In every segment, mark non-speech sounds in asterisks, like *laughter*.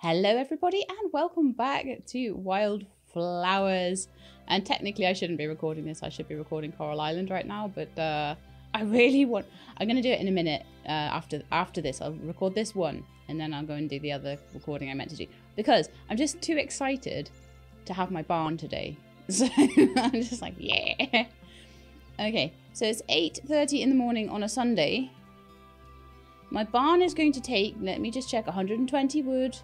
Hello, everybody, and welcome back to Wylde Flowers. And technically, I shouldn't be recording this. I should be recording Coral Island right now, but uh, *laughs* I really want. I'm going to do it in a minute uh, after after this. I'll record this one, and then I'll go and do the other recording I meant to do because I'm just too excited to have my barn today. *laughs* So I'm just like, yeah. Okay, so it's 8:30 in the morning on a Sunday. My barn is going to take, let me just check, 120 wood,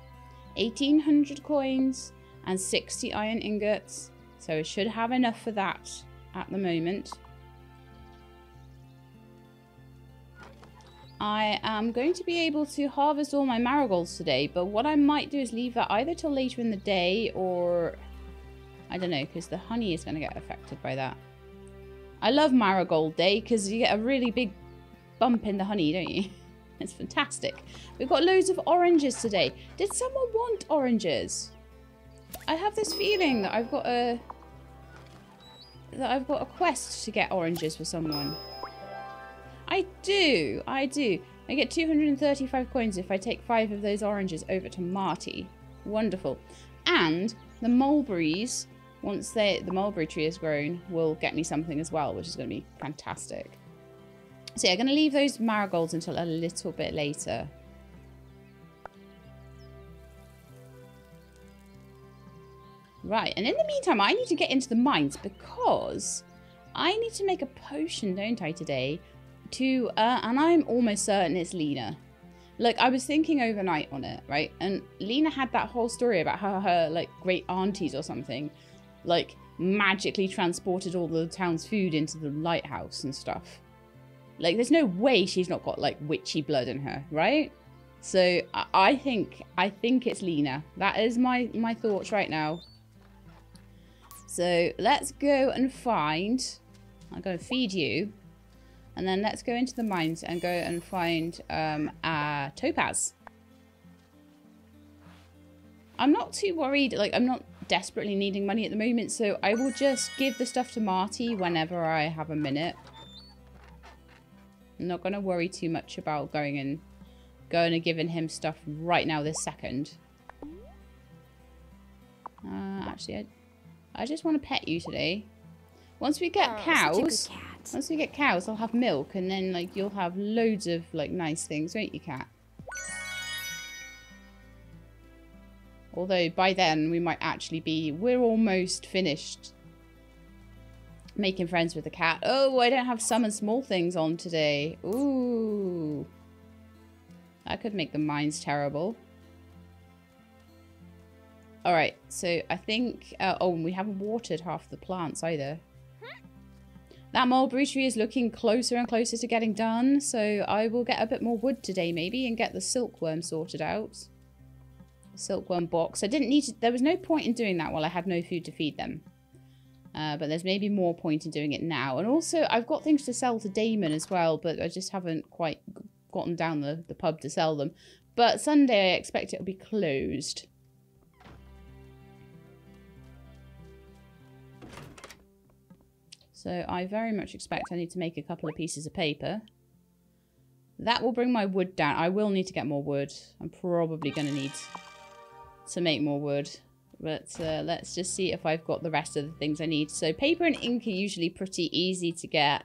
1800 coins, and 60 iron ingots. So it should have enough for that at the moment. I am going to be able to harvest all my marigolds today, but what I might do is leave that either till later in the day or... I don't know, because the honey is going to get affected by that. I love marigold day because you get a really big bump in the honey, don't you? *laughs* It's fantastic. We've got loads of oranges today. Did someone want oranges? I have this feeling that I've got a that I've got a quest to get oranges for someone. I do. I do. I get 235 coins if I take five of those oranges over to Marty. Wonderful. And the mulberries, once they, the mulberry tree is grown, will get me something as well, which is going to be fantastic. So yeah, I'm going to leave those marigolds until a little bit later. Right, and in the meantime, I need to get into the mines because I need to make a potion, don't I, today? To, uh, and I'm almost certain it's Lena. Like, I was thinking overnight on it, right? And Lena had that whole story about how her, like, great aunties or something, like, magically transported all the town's food into the lighthouse and stuff. Like, there's no way she's not got like witchy blood in her, right? So I think I think it's Lena. That is my my thoughts right now. So let's go and find. I'm to feed you, and then let's go into the mines and go and find um, a topaz. I'm not too worried. Like I'm not desperately needing money at the moment, so I will just give the stuff to Marty whenever I have a minute. I'm not going to worry too much about going and going and giving him stuff right now this second. Uh, actually, I, I just want to pet you today. Once we get oh, cows, once we get cows, I'll have milk, and then like you'll have loads of like nice things, won't you, cat? Although by then we might actually be, we're almost finished Making friends with the cat. Oh, I don't have summon small things on today. Ooh. That could make the mines terrible. Alright, so I think... Uh, oh, and we haven't watered half the plants either. That mulberry tree is looking closer and closer to getting done, so I will get a bit more wood today maybe and get the silkworm sorted out. Silkworm box. I didn't need to... There was no point in doing that while I had no food to feed them. Uh, but there's maybe more point in doing it now. And also, I've got things to sell to Damon as well, but I just haven't quite gotten down the, the pub to sell them. But Sunday, I expect it'll be closed. So I very much expect I need to make a couple of pieces of paper. That will bring my wood down. I will need to get more wood. I'm probably going to need to make more wood. But uh, let's just see if I've got the rest of the things I need. So paper and ink are usually pretty easy to get.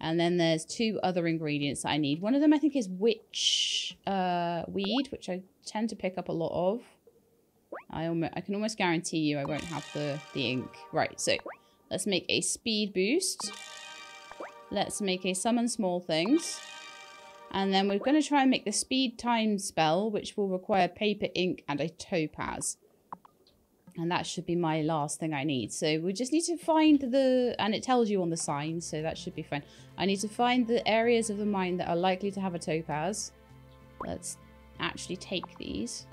And then there's two other ingredients I need. One of them I think is witch uh, weed, which I tend to pick up a lot of. I, I can almost guarantee you I won't have the, the ink. Right, so let's make a speed boost. Let's make a summon small things. And then we're going to try and make the speed time spell, which will require paper, ink, and a topaz. And that should be my last thing I need. So we just need to find the... And it tells you on the sign, so that should be fine. I need to find the areas of the mine that are likely to have a topaz. Let's actually take these.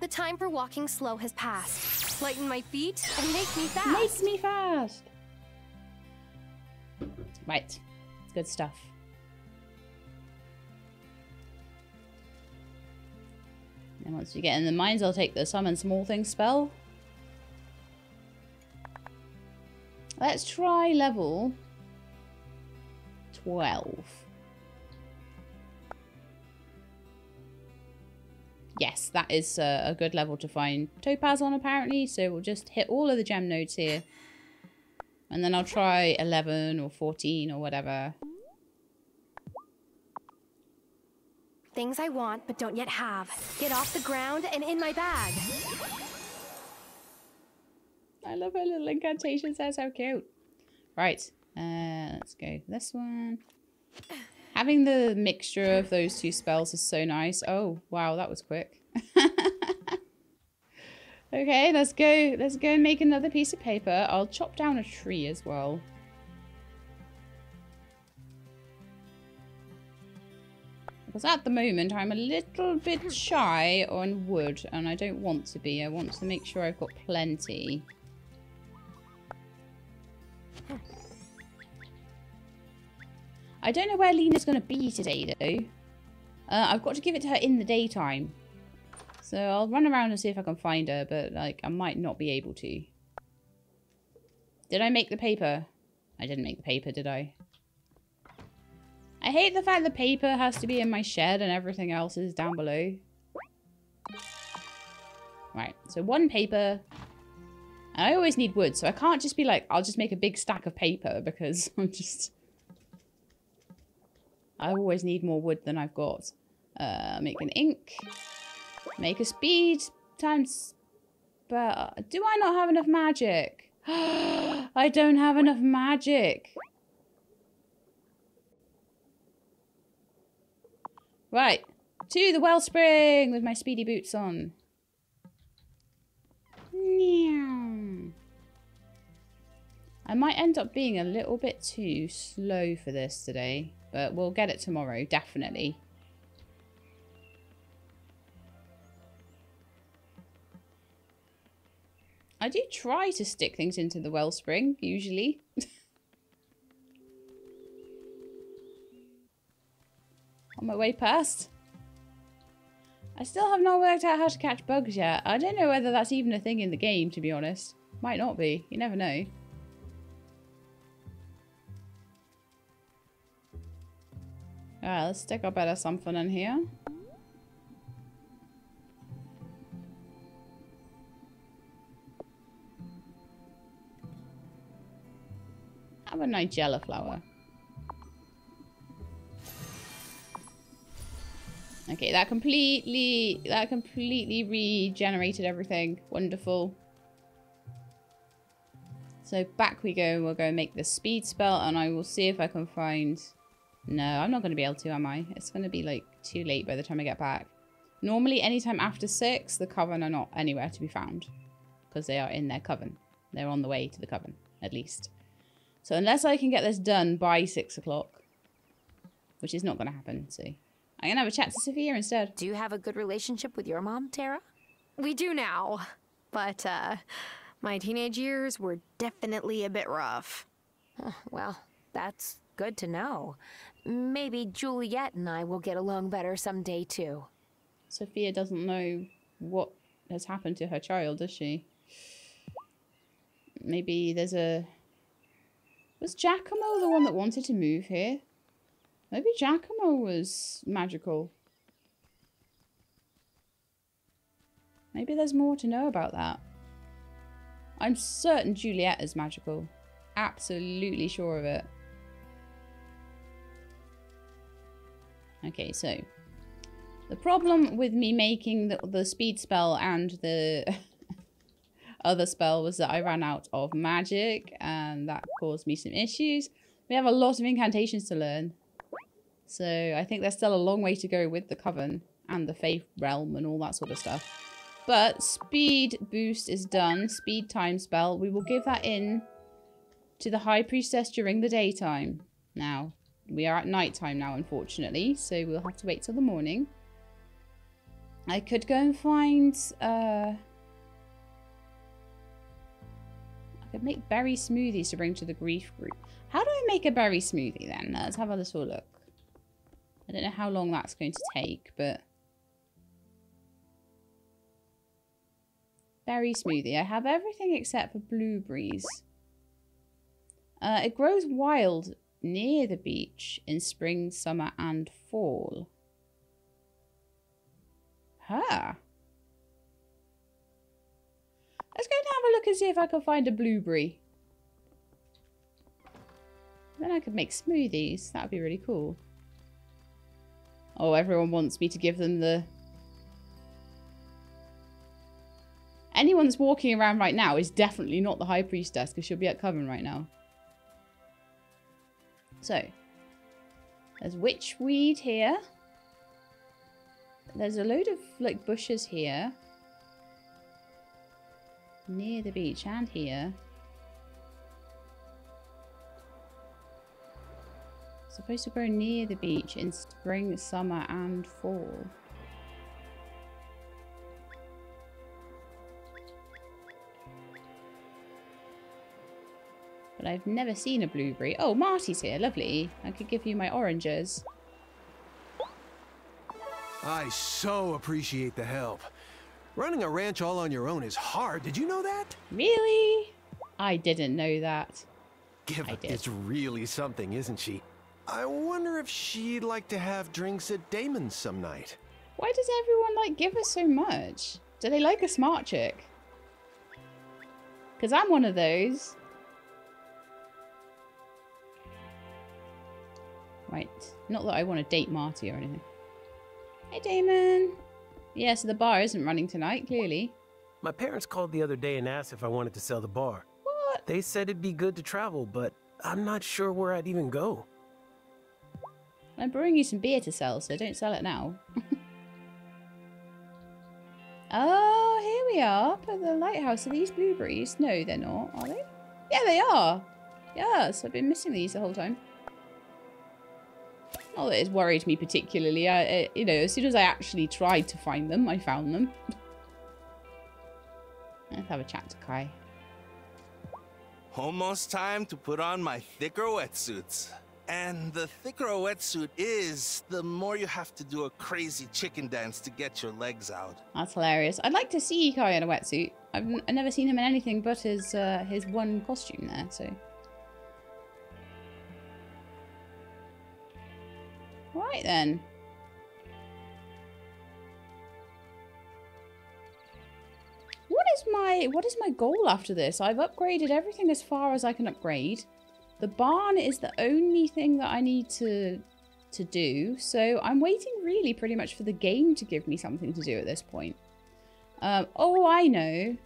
The time for walking slow has passed. Lighten my feet and make me fast. Make me fast! Right. Good stuff. And once you get in the mines, I'll take the summon small thing spell. Let's try level 12. yes, that is uh, a good level to find topaz on apparently. So we'll just hit all of the gem nodes here. And then I'll try 11 or 14 or whatever. Things I want but don't yet have. Get off the ground and in my bag. I love her little incantations. That's so cute. Right. Uh, let's go this one. Having the mixture of those two spells is so nice. Oh, wow, that was quick. *laughs* okay, let's go. Let's go and make another piece of paper. I'll chop down a tree as well. Because at the moment, I'm a little bit shy on wood, and I don't want to be. I want to make sure I've got plenty. I don't know where Lena's going to be today, though. Uh, I've got to give it to her in the daytime. So I'll run around and see if I can find her, but like I might not be able to. Did I make the paper? I didn't make the paper, did I? I hate the fact the paper has to be in my shed and everything else is down below. Right, so one paper. I always need wood, so I can't just be like, I'll just make a big stack of paper because *laughs* I'm just... I always need more wood than I've got. Uh, make an ink. Make a speed times... But do I not have enough magic? *gasps* I don't have enough magic. Right. To the wellspring with my speedy boots on. I might end up being a little bit too slow for this today. But we'll get it tomorrow, definitely. I do try to stick things into the wellspring, usually. *laughs* On my way past. I still have not worked out how to catch bugs yet. I don't know whether that's even a thing in the game, to be honest. Might not be. You never know. Alright, let's stick bit of something in here. Have a Nigella flower. Okay, that completely, that completely regenerated everything. Wonderful. So back we go. We'll go make the speed spell and I will see if I can find no, I'm not going to be able to, am I? It's going to be, like, too late by the time I get back. Normally, anytime after 6, the Coven are not anywhere to be found. Because they are in their Coven. They're on the way to the Coven, at least. So unless I can get this done by 6 o'clock, which is not going to happen, so... I'm going to have a chat to Sophia instead. Do you have a good relationship with your mom, Tara? We do now. But, uh, my teenage years were definitely a bit rough. well, that's good to know. Maybe Juliet and I will get along better someday too. Sophia doesn't know what has happened to her child, does she? Maybe there's a... Was Giacomo the one that wanted to move here? Maybe Giacomo was magical. Maybe there's more to know about that. I'm certain Juliet is magical. Absolutely sure of it. Okay, so the problem with me making the, the speed spell and the *laughs* other spell was that I ran out of magic and that caused me some issues. We have a lot of incantations to learn. So I think there's still a long way to go with the Coven and the Faith Realm and all that sort of stuff. But speed boost is done. Speed time spell. We will give that in to the High Priestess during the daytime. Now, we are at night time now, unfortunately, so we'll have to wait till the morning. I could go and find... Uh, I could make berry smoothies to bring to the grief group. How do I make a berry smoothie then? Let's have a little look. I don't know how long that's going to take, but... Berry smoothie. I have everything except for blueberries. Uh, it grows wild near the beach in spring, summer, and fall. Huh. Let's go and have a look and see if I can find a blueberry. Then I could make smoothies. That would be really cool. Oh, everyone wants me to give them the... Anyone that's walking around right now is definitely not the High Priestess because she'll be at Coven right now. So, there's witchweed here. There's a load of like bushes here. Near the beach and here. Supposed to grow near the beach in spring, summer and fall. But I've never seen a blueberry. Oh, Marty's here. Lovely. I could give you my oranges. I so appreciate the help. Running a ranch all on your own is hard. Did you know that? Really? I didn't know that. Giva did. is really something, isn't she? I wonder if she'd like to have drinks at Damon's some night. Why does everyone like give us so much? Do they like a smart chick? Because I'm one of those. Right. Not that I want to date Marty or anything. Hey, Damon. Yeah, so the bar isn't running tonight, clearly. My parents called the other day and asked if I wanted to sell the bar. What? They said it'd be good to travel, but I'm not sure where I'd even go. I'm brewing you some beer to sell, so don't sell it now. *laughs* oh, here we are. At the lighthouse. Are these blueberries? No, they're not, are they? Yeah, they are. Yes, I've been missing these the whole time. Not that it's worried me particularly. I, you know, as soon as I actually tried to find them, I found them. *laughs* Let's have a chat to Kai. Almost time to put on my thicker wetsuits. And the thicker a wetsuit is, the more you have to do a crazy chicken dance to get your legs out. That's hilarious. I'd like to see Kai in a wetsuit. I've, I've never seen him in anything but his uh, his one costume there, so. Right then. What is my what is my goal after this? I've upgraded everything as far as I can upgrade. The barn is the only thing that I need to to do. So I'm waiting really pretty much for the game to give me something to do at this point. Um, oh, I know.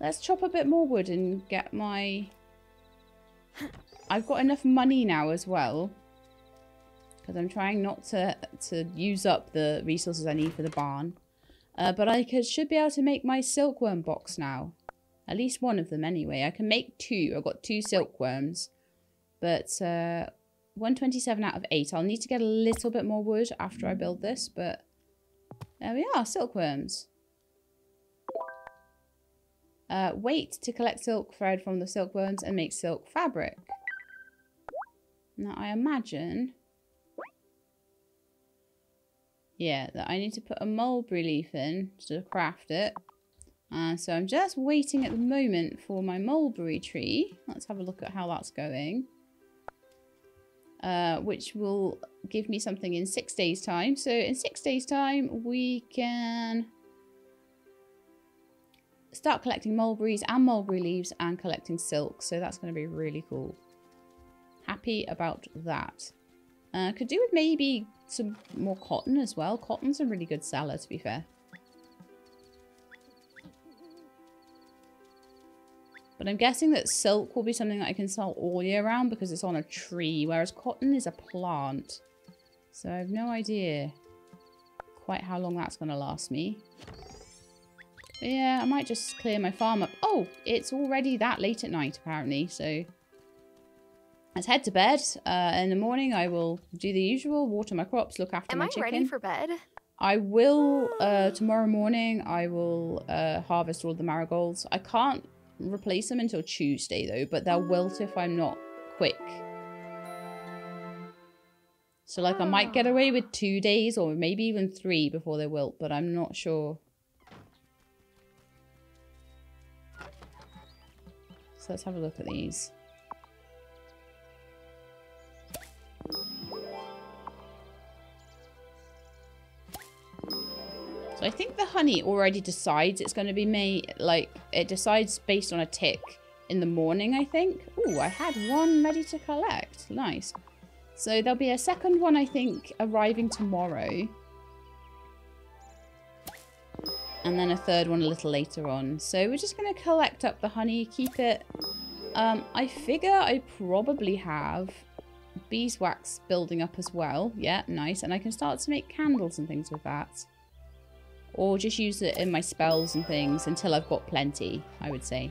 Let's chop a bit more wood and get my... I've got enough money now as well. Because I'm trying not to, to use up the resources I need for the barn. Uh, but I could, should be able to make my silkworm box now. At least one of them anyway. I can make two. I've got two silkworms. But uh, 127 out of 8. I'll need to get a little bit more wood after I build this. But there we are. Silkworms. Uh, wait to collect silk thread from the silkworms and make silk fabric. Now I imagine... Yeah, that I need to put a mulberry leaf in to craft it. Uh, so I'm just waiting at the moment for my mulberry tree. Let's have a look at how that's going. Uh, which will give me something in six days time. So in six days time we can start collecting mulberries and mulberry leaves and collecting silk. So that's going to be really cool. Happy about that. Uh, could do with maybe some more cotton as well. Cotton's a really good seller, to be fair. But I'm guessing that silk will be something that I can sell all year round because it's on a tree, whereas cotton is a plant. So I have no idea quite how long that's going to last me. But yeah, I might just clear my farm up. Oh, it's already that late at night, apparently, so... Let's head to bed. Uh, in the morning, I will do the usual, water my crops, look after Am my I chicken. ready for bed? I will, uh, tomorrow morning, I will uh, harvest all the marigolds. I can't replace them until Tuesday, though, but they'll wilt if I'm not quick. So, like, I might get away with two days or maybe even three before they wilt, but I'm not sure. So let's have a look at these. So I think the honey already decides it's going to be made, like, it decides based on a tick in the morning, I think. Oh, I had one ready to collect. Nice. So there'll be a second one, I think, arriving tomorrow. And then a third one a little later on. So we're just going to collect up the honey, keep it. Um, I figure I probably have beeswax building up as well. Yeah, nice. And I can start to make candles and things with that. Or just use it in my spells and things until I've got plenty, I would say.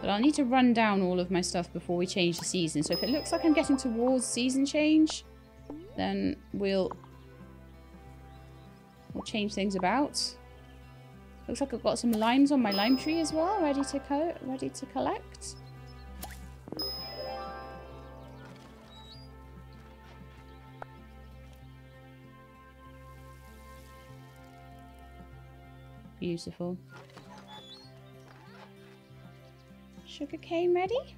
But I'll need to run down all of my stuff before we change the season. So if it looks like I'm getting towards season change, then we'll we'll change things about. Looks like I've got some limes on my lime tree as well, ready to co ready to collect. Beautiful. Sugarcane ready?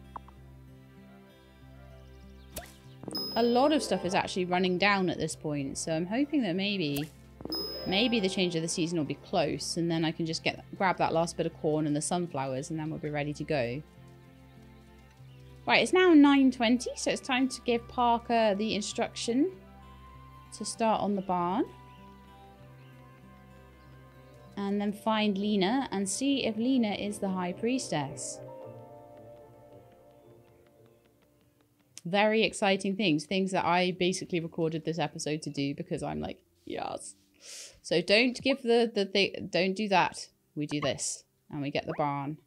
A lot of stuff is actually running down at this point, so I'm hoping that maybe maybe the change of the season will be close and then I can just get grab that last bit of corn and the sunflowers and then we'll be ready to go. Right, it's now 9.20, so it's time to give Parker the instruction to start on the barn. And then find Lena and see if Lena is the High Priestess. Very exciting things. Things that I basically recorded this episode to do because I'm like, yes. So don't give the, the thing, don't do that. We do this and we get the barn.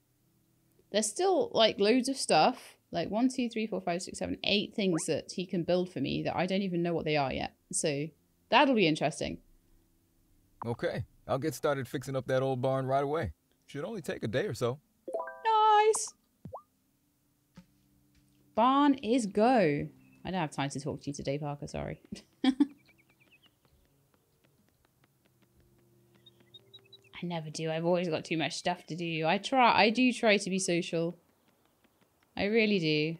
There's still like loads of stuff. Like one, two, three, four, five, six, seven, eight things that he can build for me that I don't even know what they are yet. So that'll be interesting. Okay, I'll get started fixing up that old barn right away. Should only take a day or so. Nice. Barn is go. I don't have time to talk to you today, Parker. Sorry. *laughs* I never do. I've always got too much stuff to do. I try. I do try to be social. I really do.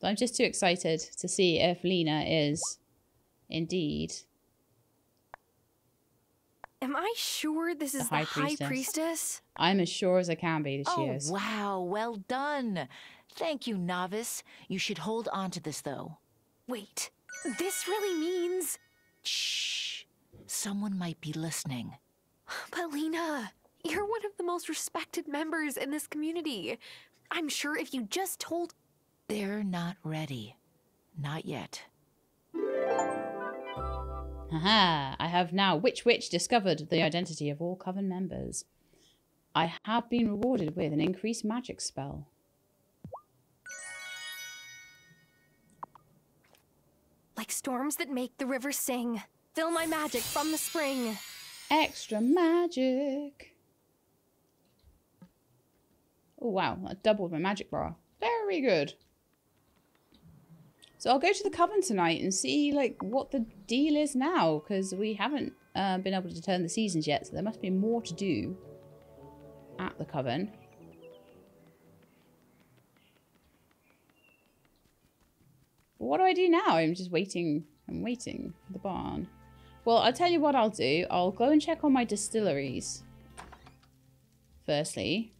But I'm just too excited to see if Lena is indeed Am I sure this is the High High Priestess. Priestess? I'm as sure as I can be that she Oh, is. wow, well done. Thank you, novice. You should hold on to this, though. Wait, this really means. Shh. Someone might be listening. *sighs* But Lena, you're one of the most respected members in this community. I'm sure if you just told. They're not ready. Not yet. Haha, I have now Witch Witch discovered the identity of all Coven members. I have been rewarded with an increased magic spell. Like storms that make the river sing. Fill my magic from the spring. Extra magic. Oh wow, that doubled my magic bar. Very good. So I'll go to the coven tonight and see like what the deal is now because we haven't uh, been able to turn the seasons yet, so there must be more to do at the coven. What do I do now? I'm just waiting. I'm waiting for the barn. Well, I'll tell you what I'll do. I'll go and check on my distilleries. Firstly.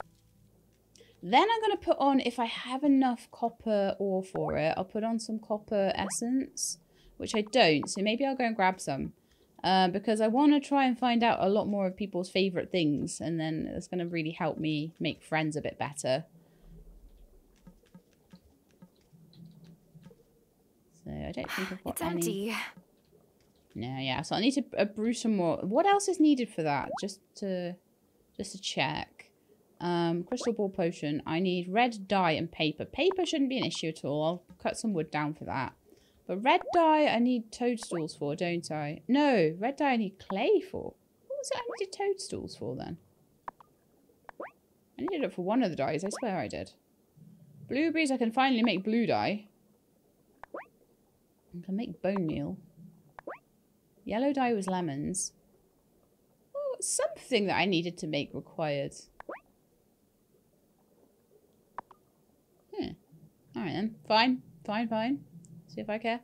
Then I'm going to put on, if I have enough copper ore for it, I'll put on some copper essence, which I don't. So maybe I'll go and grab some. Uh, because I want to try and find out a lot more of people's favourite things. And then it's going to really help me make friends a bit better. So I don't think I've got It's any. empty. No, yeah. So I need to uh, brew some more. What else is needed for that? Just to, just to check. Um, crystal ball potion. I need red dye and paper. Paper shouldn't be an issue at all. I'll cut some wood down for that. But red dye, I need toadstools for, don't I? No, red dye I need clay for. What was it I needed toadstools for then? I needed it for one of the dyes. I swear I did. Blueberries, I can finally make blue dye. I can make bone meal. Yellow dye was lemons. Oh, something that I needed to make required. Eh, fine, fine, fine. See if I care.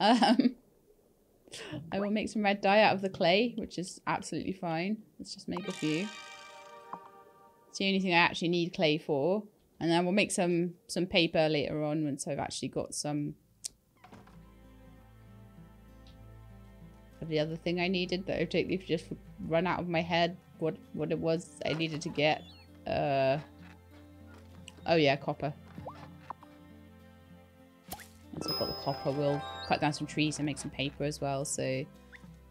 Um, *laughs* I will make some red dye out of the clay, which is absolutely fine. Let's just make a few. It's the only thing I actually need clay for. And then we'll make some some paper later on once I've actually got some of the other thing I needed that I've totally just run out of my head what what it was I needed to get. Uh oh yeah, copper. Once I've got the copper, we'll cut down some trees and make some paper as well. So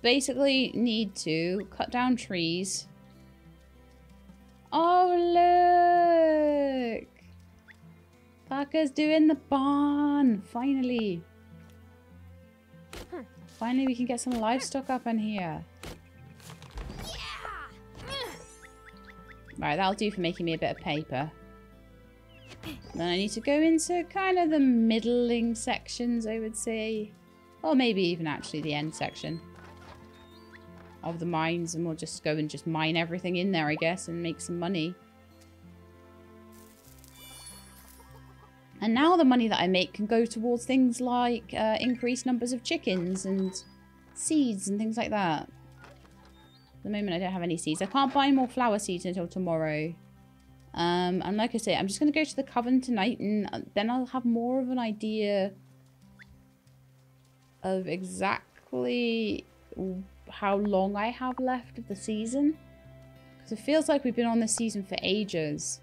basically need to cut down trees. Oh look! Parker's doing the barn! Finally! Finally we can get some livestock up in here. Right, that'll do for making me a bit of paper. Then I need to go into kind of the middling sections, I would say. Or maybe even actually the end section of the mines. And we'll just go and just mine everything in there, I guess, and make some money. And now the money that I make can go towards things like uh, increased numbers of chickens and seeds and things like that. At the moment I don't have any seeds. I can't buy more flower seeds until tomorrow. Um, and like I say, I'm just going to go to the coven tonight and uh, then I'll have more of an idea of exactly how long I have left of the season. Because it feels like we've been on this season for ages.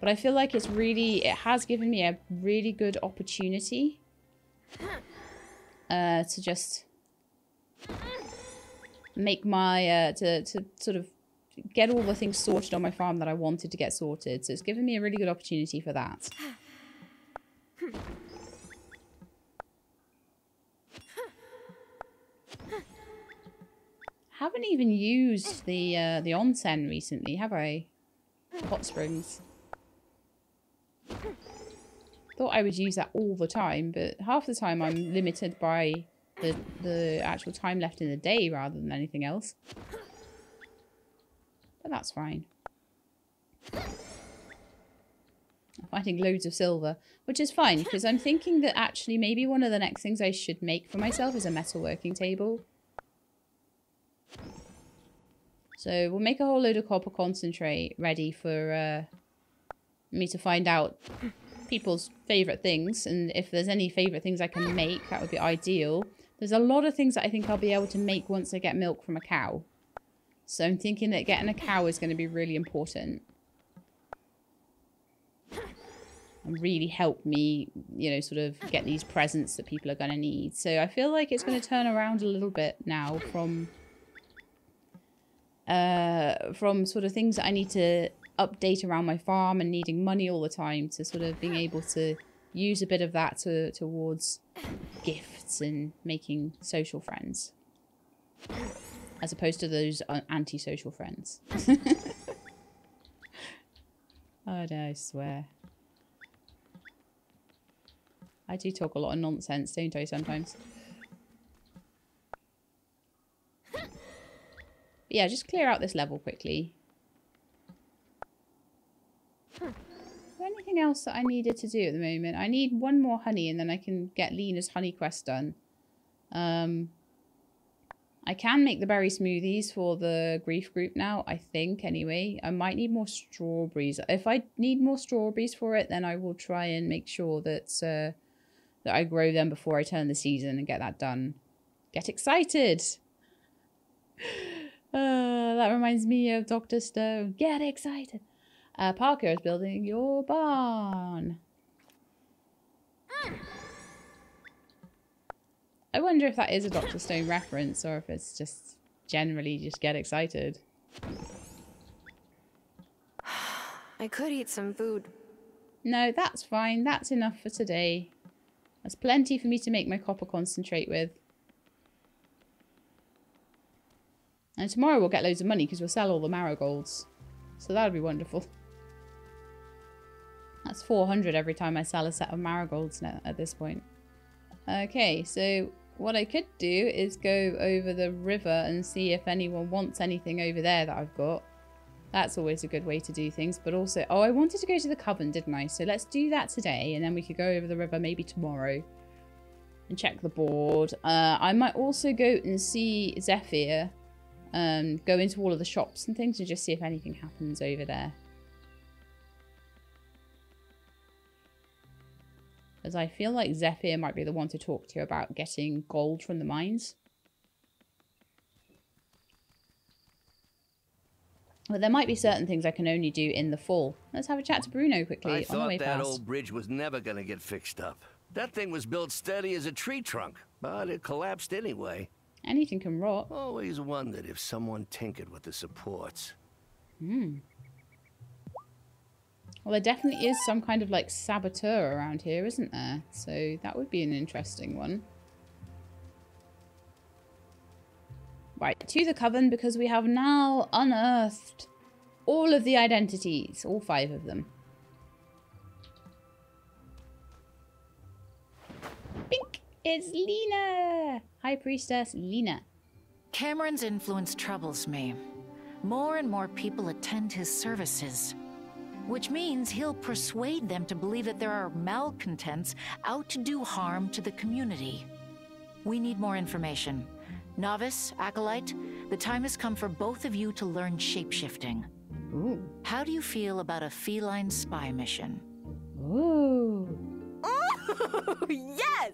But I feel like it's really, it has given me a really good opportunity uh, to just make my, uh, to, to sort of get all the things sorted on my farm that I wanted to get sorted. So it's given me a really good opportunity for that. Haven't even used the uh, the onsen recently, have I? Hot springs. Thought I would use that all the time, but half the time I'm limited by the the actual time left in the day rather than anything else. But that's fine. I'm finding loads of silver, which is fine because I'm thinking that actually maybe one of the next things I should make for myself is a metalworking table. So we'll make a whole load of copper concentrate ready for uh, me to find out people's favourite things. And if there's any favourite things I can make, that would be ideal. There's a lot of things that I think I'll be able to make once I get milk from a cow. So I'm thinking that getting a cow is going to be really important. And really help me, you know, sort of get these presents that people are going to need. So I feel like it's going to turn around a little bit now from uh, from sort of things that I need to update around my farm and needing money all the time to sort of being able to use a bit of that to, towards gifts and making social friends. As opposed to those uh, antisocial friends. *laughs* oh no, I swear. I do talk a lot of nonsense, don't I, sometimes? But yeah, just clear out this level quickly. Anything else that I needed to do at the moment? I need one more honey and then I can get Lena's honey quest done. Um, I can make the berry smoothies for the grief group now, I think, anyway. I might need more strawberries. If I need more strawberries for it, then I will try and make sure that, uh, that I grow them before I turn the season and get that done. Get excited! *laughs* Uh, that reminds me of Dr. Stone. Get excited. Uh, Parker is building your barn. I wonder if that is a Dr. Stone reference or if it's just generally just get excited. *sighs* I could eat some food. No, that's fine. That's enough for today. That's plenty for me to make my copper concentrate with. And tomorrow we'll get loads of money because we'll sell all the marigolds. So that'll be wonderful. That's 400 every time I sell a set of marigolds now at this point. Okay, so what I could do is go over the river and see if anyone wants anything over there that I've got. That's always a good way to do things. But also, oh, I wanted to go to the Coven, didn't I? So let's do that today, and then we could go over the river maybe tomorrow and check the board. Uh, I might also go and see Zephyr, um, go into all of the shops and things and just see if anything happens over there. As I feel like Zephyr might be the one to talk to about getting gold from the mines. But there might be certain things I can only do in the fall. Let's have a chat to Bruno quickly I on the thought way that past. old bridge was never gonna get fixed up. That thing was built steady as a tree trunk, but it collapsed anyway. Anything can rot. Always wondered if someone tinkered with the supports. Hmm. Well, there definitely is some kind of like saboteur around here, isn't there? So that would be an interesting one. Right, to the coven because we have now unearthed all of the identities, all five of them. Bink! It's Lena! High Priestess Lena. Cameron's influence troubles me. More and more people attend his services, which means he'll persuade them to believe that there are malcontents out to do harm to the community. We need more information. Novice, Acolyte, the time has come for both of you to learn shapeshifting. Ooh. How do you feel about a feline spy mission? Ooh. Oh, *laughs* yes!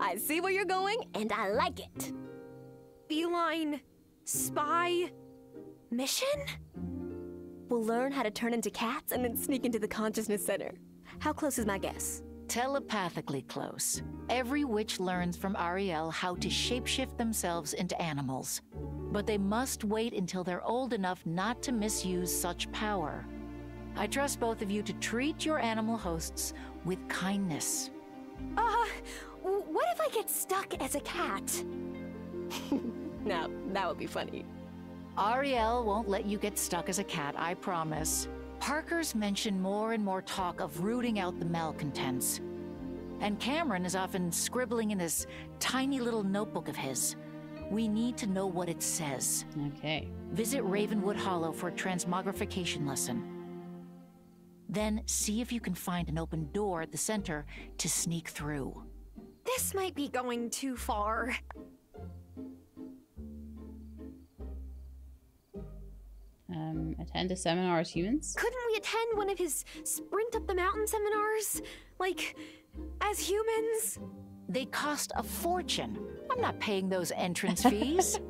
I see where you're going, and I like it. Feline spy mission? We'll learn how to turn into cats and then sneak into the consciousness center. How close is my guess? Telepathically close. Every witch learns from Ariel how to shapeshift themselves into animals. But they must wait until they're old enough not to misuse such power. I trust both of you to treat your animal hosts with kindness. Uh, what if I get stuck as a cat? *laughs* now, that would be funny. Ariel won't let you get stuck as a cat, I promise. Parker's mentioned more and more talk of rooting out the malcontents. And Cameron is often scribbling in this tiny little notebook of his. We need to know what it says. Okay. Visit Ravenwood Hollow for a transmogrification lesson. Then see if you can find an open door at the center to sneak through. This might be going too far. Um, attend a seminar as humans. Couldn't we attend one of his sprint up the mountain seminars? Like, as humans? They cost a fortune. I'm not paying those entrance fees.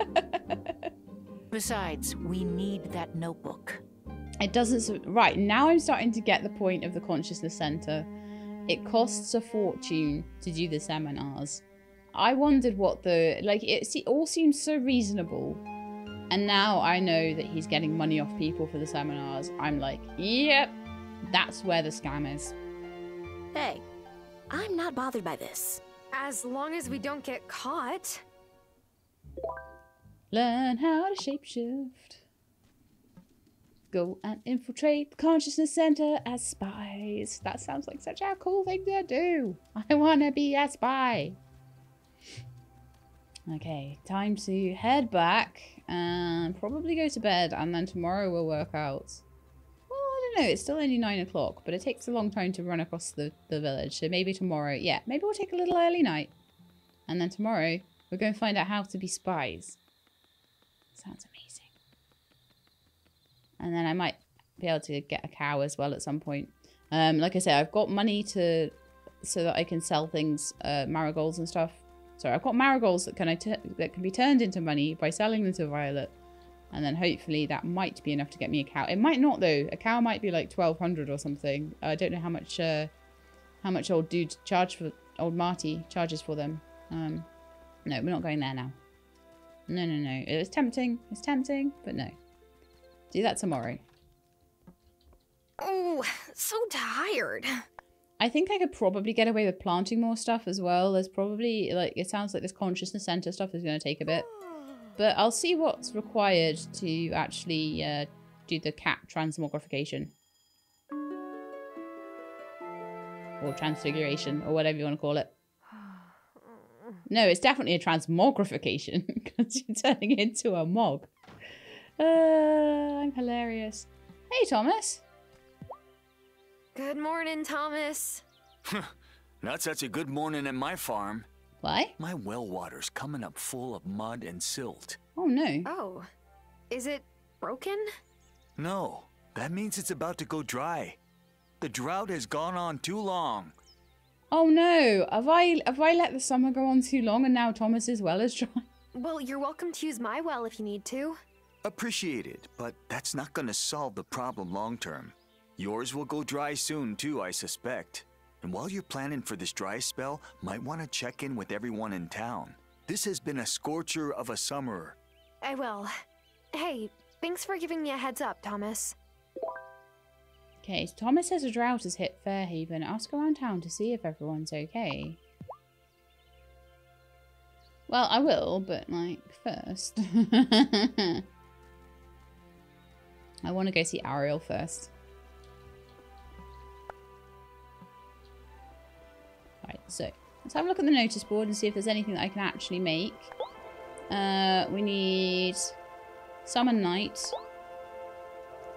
*laughs* Besides, we need that notebook. It doesn't. Right now, I'm starting to get the point of the consciousness center. It costs a fortune to do the seminars. I wondered what the like. It se- all seems so reasonable, and now I know that he's getting money off people for the seminars. I'm like, yep, that's where the scam is. Hey, I'm not bothered by this. As long as we don't get caught. Learn how to shapeshift. Go and infiltrate the consciousness center as spies. That sounds like such a cool thing to do. I want to be a spy. Okay, time to head back and probably go to bed, and then tomorrow we'll work out. Well, I don't know. It's still only nine o'clock, but it takes a long time to run across the, the village. So maybe tomorrow, yeah, maybe we'll take a little early night. And then tomorrow, we're going to find out how to be spies. Sounds amazing. And then I might be able to get a cow as well at some point. Um, like I said, I've got money to so that I can sell things, uh, marigolds and stuff. Sorry, I've got marigolds that can I that can be turned into money by selling them to Violet, and then hopefully that might be enough to get me a cow. It might not though. A cow might be like twelve hundred or something. I don't know how much uh, how much old dude charge for old Marty charges for them. Um, no, we're not going there now. No, no, no. It was tempting. It's tempting, but no. Do that tomorrow. Oh, so tired. I think I could probably get away with planting more stuff as well. There's probably, like, it sounds like this consciousness center stuff is going to take a bit. But I'll see what's required to actually uh, do the cat transmogrification. Or transfiguration, or whatever you want to call it. No, it's definitely a transmogrification *laughs* because you're turning into a mog. Uh, I'm hilarious. Hey, Thomas. Good morning, Thomas. *laughs* Not such a good morning at my farm. Why? My well water's coming up full of mud and silt. Oh, no. Oh, is it broken? No, that means it's about to go dry. The drought has gone on too long. Oh, no. Have I, have I let the summer go on too long and now Thomas's well is dry? *laughs* Well, you're welcome to use my well if you need to. Appreciated, but that's not gonna solve the problem long term. Yours will go dry soon, too, I suspect. And while you're planning for this dry spell, might want to check in with everyone in town. This has been a scorcher of a summer. I will. Hey, thanks for giving me a heads up, Thomas. Okay, so Thomas says a drought has hit Fairhaven. Ask around town to see if everyone's okay. Well, I will, but, like, first. *laughs* I want to go see Ariel first. Right, so let's have a look at the notice board and see if there's anything that I can actually make. Uh, we need Summon Night,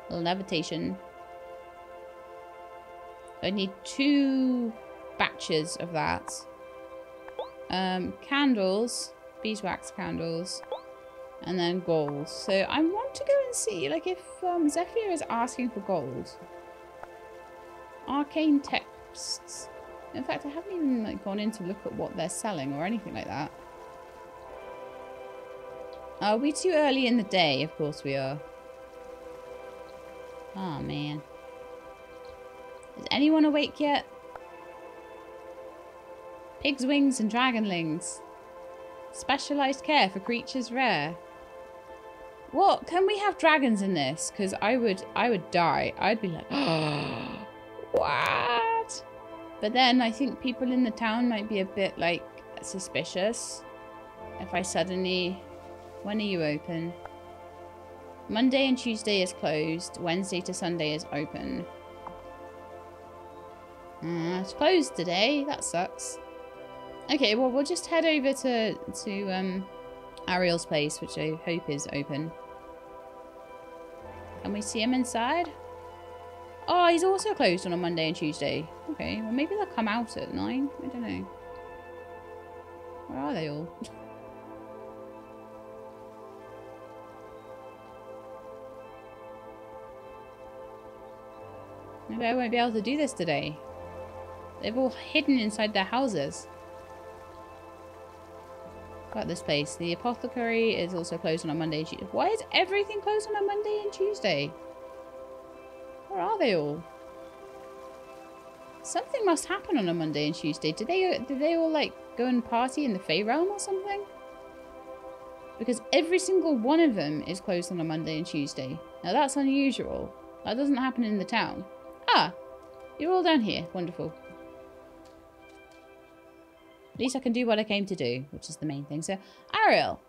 Levitation. I need two batches of that. Um, candles, beeswax candles, and then gold. So I want to go and see, like, if um, Zephyr is asking for gold. Arcane texts. In fact, I haven't even like gone in to look at what they're selling or anything like that. Are we too early in the day? Of course we are. Oh, man. Is anyone awake yet? Pig's wings and dragonlings. Specialized care for creatures rare. What? Can we have dragons in this? Because I would, I would die. I'd be like, *gasps* *gasps* what? But then I think people in the town might be a bit like suspicious if I suddenly. When are you open? Monday and Tuesday is closed. Wednesday to Sunday is open. Uh, it's closed today. That sucks. Okay, well we'll just head over to to um Ariel's place, which I hope is open. Can we see him inside? Oh, he's also closed on a Monday and Tuesday. Okay, well maybe they'll come out at 9. I don't know. Where are they all? *laughs* maybe I won't be able to do this today. They've all hidden inside their houses. Got this place. The apothecary is also closed on a Monday and Tuesday. Why is everything closed on a Monday and Tuesday? Where are they all? Something must happen on a Monday and Tuesday. Did they did they all like go and party in the Fey realm or something? Because every single one of them is closed on a Monday and Tuesday. Now that's unusual. That doesn't happen in the town. Ah, you're all down here. Wonderful. At least I can do what I came to do, which is the main thing. So, Ariel.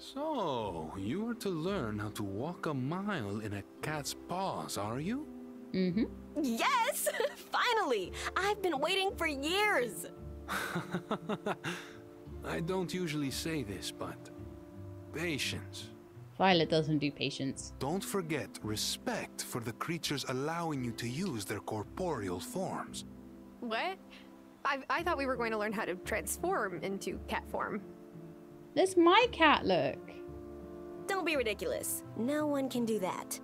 So, you are to learn how to walk a mile in a cat's paws, are you? Mm-hmm. Yes! *laughs* Finally! I've been waiting for years! *laughs* I don't usually say this, but patience. Violet doesn't do patience. Don't forget respect for the creatures allowing you to use their corporeal forms. What? I, I thought we were going to learn how to transform into cat form. There's my cat, look. Don't be ridiculous. No one can do that.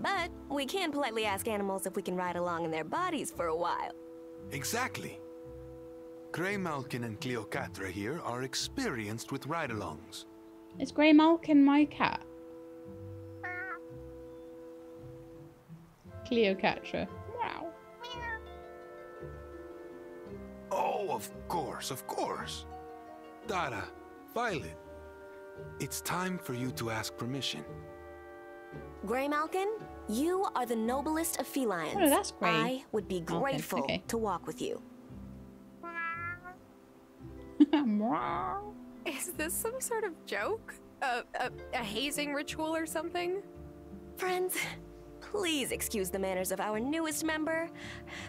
But we can politely ask animals if we can ride along in their bodies for a while. Exactly. Grey Malkin and Cleocatra here are experienced with ride-alongs. Is Grey Malkin my cat? Cleocatra. Wow. Oh, of course, of course. Dara, Violet, it's time for you to ask permission. Grey Malkin, you are the noblest of felines. Oh, that's great. I would be Malkin, grateful okay. to walk with you. *laughs* Is this some sort of joke? A, a, a hazing ritual or something? Friends, please excuse the manners of our newest member.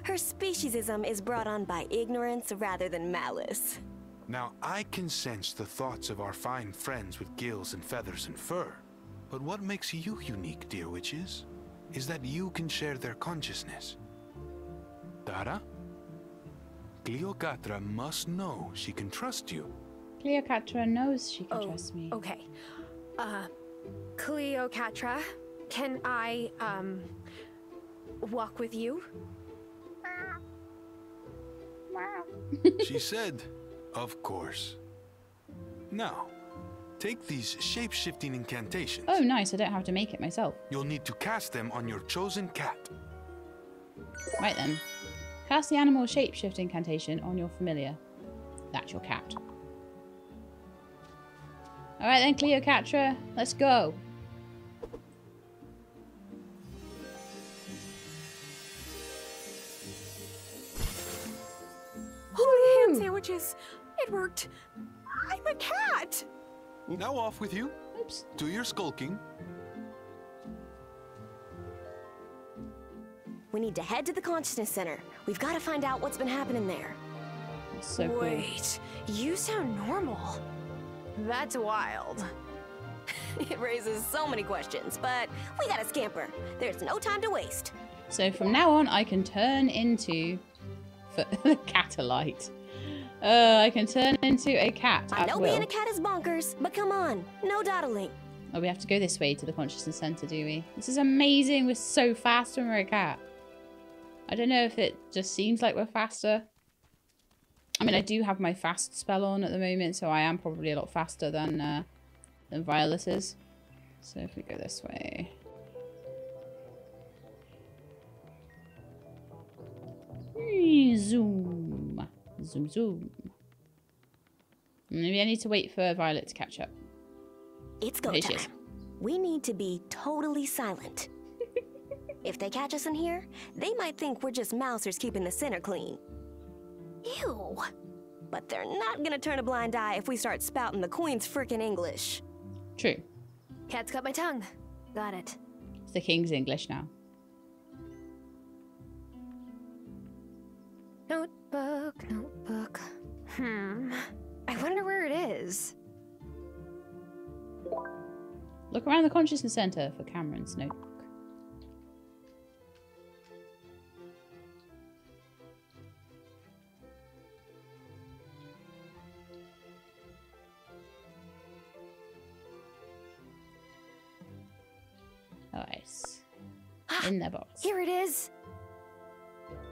Her speciesism is brought on by ignorance rather than malice. Now, I can sense the thoughts of our fine friends with gills and feathers and fur. But what makes you unique, dear witches? is that you can share their consciousness. Dara? Cleocatra must know she can trust you. Cleocatra knows she can Oh, trust me. Okay. Uh, Cleocatra, can I, um, walk with you? she said, of course. Now, take these shape-shifting incantations. Oh, nice. I don't have to make it myself. You'll need to cast them on your chosen cat. Right then. Cast the animal shapeshift incantation on your familiar. That's your cat. Alright then, Cleocatra. Let's go. Holy hmm. ham sandwiches! It worked! I'm a cat! Now off with you. Oops. Do your skulking. We need to head to the Consciousness Center. We've got to find out what's been happening there. That's so cool. Wait, you sound normal. That's wild. *laughs* it raises so many questions, but we gotta scamper. There's no time to waste. So from now on, I can turn into *laughs* the Catalite. Uh, I can turn into a cat I know will. being a cat is bonkers, but come on, no dawdling. Oh, we have to go this way to the consciousness center, do we? This is amazing. We're so fast when we're a cat. I don't know if it just seems like we're faster. I mean, I do have my fast spell on at the moment, so I am probably a lot faster than uh, than Violet is. So if we go this way. Zoom. Zoom, zoom. Maybe I need to wait for Violet to catch up. It's go Here she is. time. We need to be totally silent. *laughs* if they catch us in here, they might think we're just mousers keeping the center clean. Ew. But they're not gonna turn a blind eye if we start spouting the Queen's frickin' English. True. Cat's got my tongue. Got it. It's the King's English now. Notebook, notebook. Hmm. I wonder where it is. Look around the consciousness center for Cameron's notebook. Nice. In the box. Here it is.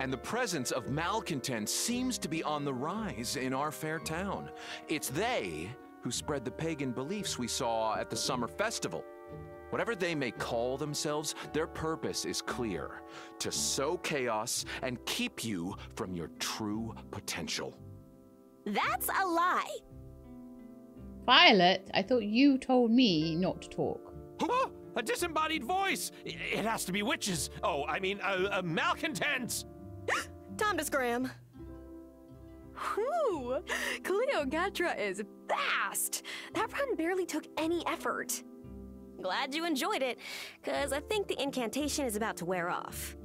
And the presence of malcontent seems to be on the rise in our fair town. It's they who spread the pagan beliefs we saw at the summer festival. Whatever they may call themselves, their purpose is clear to sow chaos and keep you from your true potential. That's a lie. Violet, I thought you told me not to talk. A disembodied voice! It has to be witches! Oh, I mean, uh, uh, malcontents! Time to scram. Whew! Cleopatra is fast! That run barely took any effort. Glad you enjoyed it, because I think the incantation is about to wear off.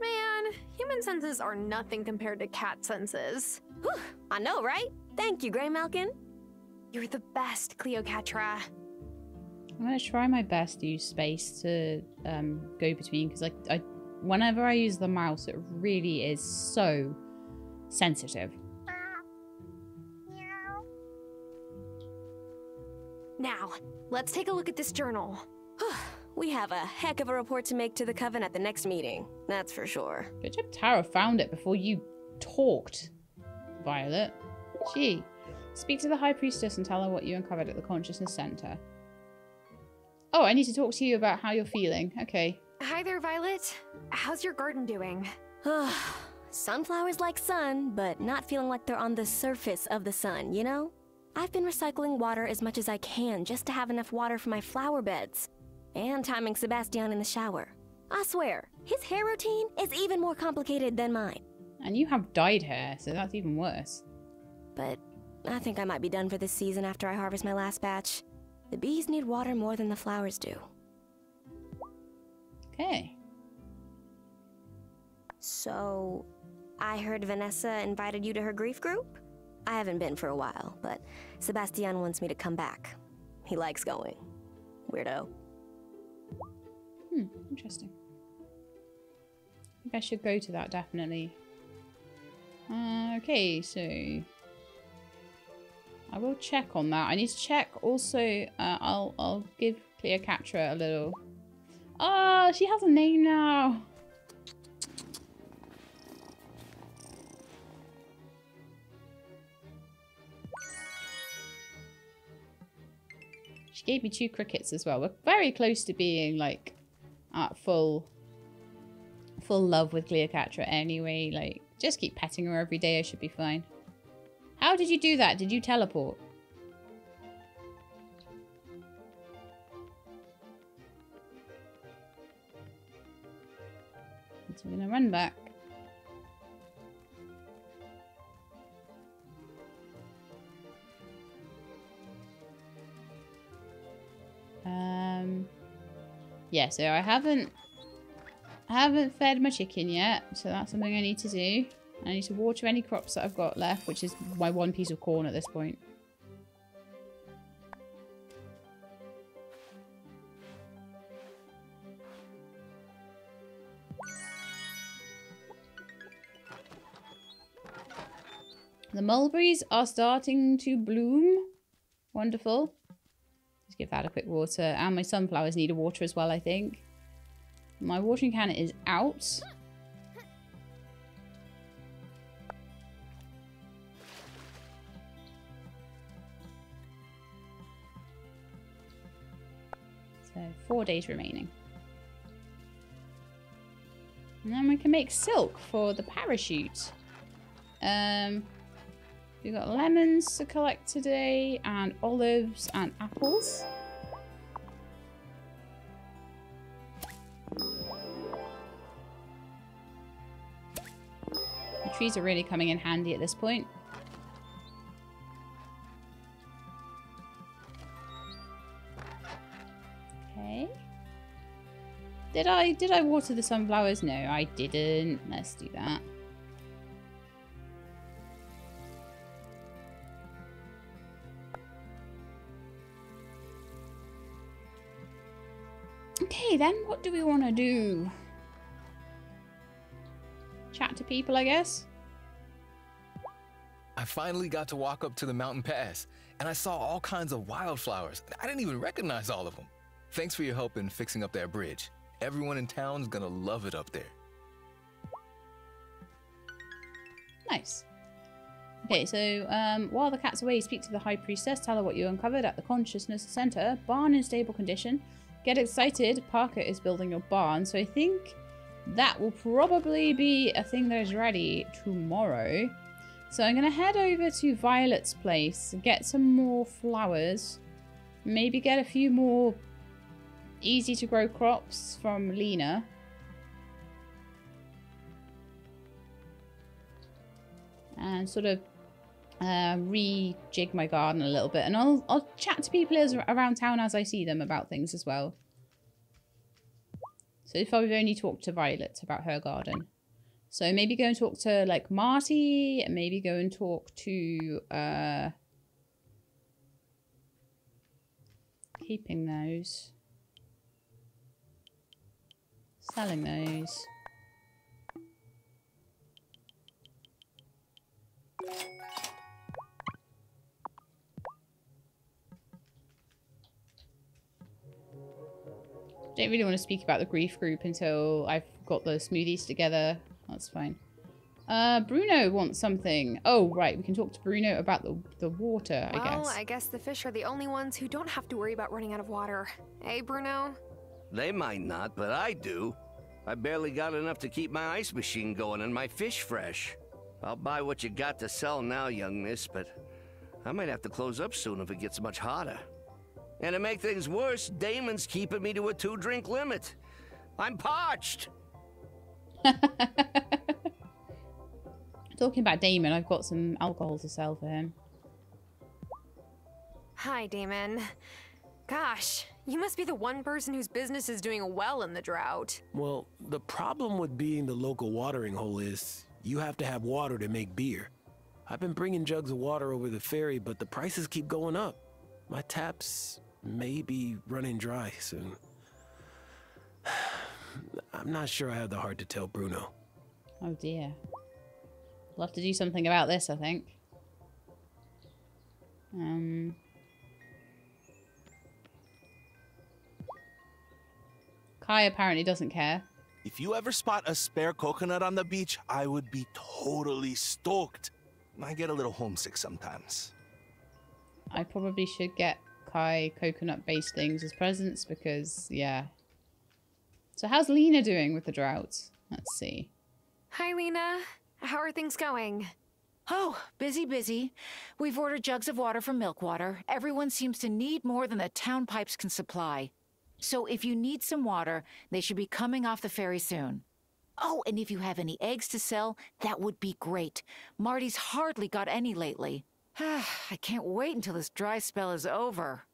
Man, human senses are nothing compared to cat senses. Whew, I know, right? Thank you, Grey Malkin. You're the best, Cleopatra. I'm gonna try my best to use space to um, go between because I, I, whenever I use the mouse, it really is so sensitive. Now, let's take a look at this journal. *sighs* We have a heck of a report to make to the Coven at the next meeting, that's for sure. Good job Tara found it before you talked, Violet. Gee. Speak to the High Priestess and tell her what you uncovered at the Consciousness Center. Oh, I need to talk to you about how you're feeling. Okay. Hi there, Violet. How's your garden doing? Ugh, sunflowers like sun, but not feeling like they're on the surface of the sun, you know? I've been recycling water as much as I can just to have enough water for my flower beds. And timing Sebastian in the shower. I swear, his hair routine is even more complicated than mine. And you have dyed hair, so that's even worse. But I think I might be done for this season after I harvest my last batch. The bees need water more than the flowers do. Okay. So, I heard Vanessa invited you to her grief group? I haven't been for a while, but Sebastian wants me to come back. He likes going. Weirdo. Hmm, interesting. I think I should go to that, definitely. Uh, okay, so... I will check on that. I need to check also... Uh, I'll, I'll give Cleocatra a little... Oh, she has a name now! She gave me two crickets as well. We're very close to being like at full full love with Cleocatra anyway. Like just keep petting her every day. I should be fine. How did you do that? Did you teleport? So I'm gonna run back. Um, yeah, so I haven't I haven't fed my chicken yet, so that's something I need to do. I need to water any crops that I've got left, which is my one piece of corn at this point. The mulberries are starting to bloom. Wonderful. Just give that a quick water. And my sunflowers need a water as well, I think. My watering can is out. Four days remaining. And then we can make silk for the parachute. Um, we've got lemons to collect today, and olives and apples. The trees are really coming in handy at this point. Did I did I water the sunflowers? No, I didn't. Let's do that. Okay, then what do we want to do? Chat to people, I guess. I finally got to walk up to the mountain pass, and I saw all kinds of wildflowers. I didn't even recognize all of them. Thanks for your help in fixing up that bridge. Everyone in town's gonna love it up there. Nice. Okay, so um, while the cat's away, speak to the High Priestess, tell her what you uncovered at the Consciousness Center. Barn in stable condition. Get excited, Parker is building your barn, so I think that will probably be a thing that is ready tomorrow. So I'm going to head over to Violet's place, get some more flowers, maybe get a few more easy to grow crops from Lena. And sort of uh, rejig my garden a little bit. And I'll, I'll chat to people as, around town as I see them about things as well. So if I've only talked to Violet about her garden. So maybe go and talk to like Marty and maybe go and talk to uh keeping those. Selling those. Don't really want to speak about the grief group until I've got the smoothies together. That's fine. Uh, Bruno wants something. Oh, right. We can talk to Bruno about the, the water, I guess. well. I guess the fish are the only ones who don't have to worry about running out of water. Hey, Bruno? They might not, but I do. I barely got enough to keep my ice machine going and my fish fresh. I'll buy what you got to sell now, young miss, but I might have to close up soon if it gets much hotter. And to make things worse, Damon's keeping me to a two-drink limit. I'm parched! *laughs* Talking about Damon, I've got some alcohol to sell for him. Hi, Damon. Gosh, you must be the one person whose business is doing well in the drought. Well, the problem with being the local watering hole is you have to have water to make beer. I've been bringing jugs of water over the ferry, but the prices keep going up. My taps may be running dry soon. *sighs* I'm not sure I have the heart to tell Bruno. Oh dear. We'll have to do something about this, I think. Um. Kai apparently doesn't care. If you ever spot a spare coconut on the beach, I would be totally stoked. I get a little homesick sometimes. I probably should get Kai coconut-based things as presents because, yeah. So how's Lena doing with the drought? Let's see. Hi, Lena. How are things going? Oh, busy, busy. We've ordered jugs of water from Milkwater. Everyone seems to need more than the town pipes can supply. So if you need some water, they should be coming off the ferry soon. Oh, and if you have any eggs to sell, that would be great. Marty's hardly got any lately. *sighs* I can't wait until this dry spell is over.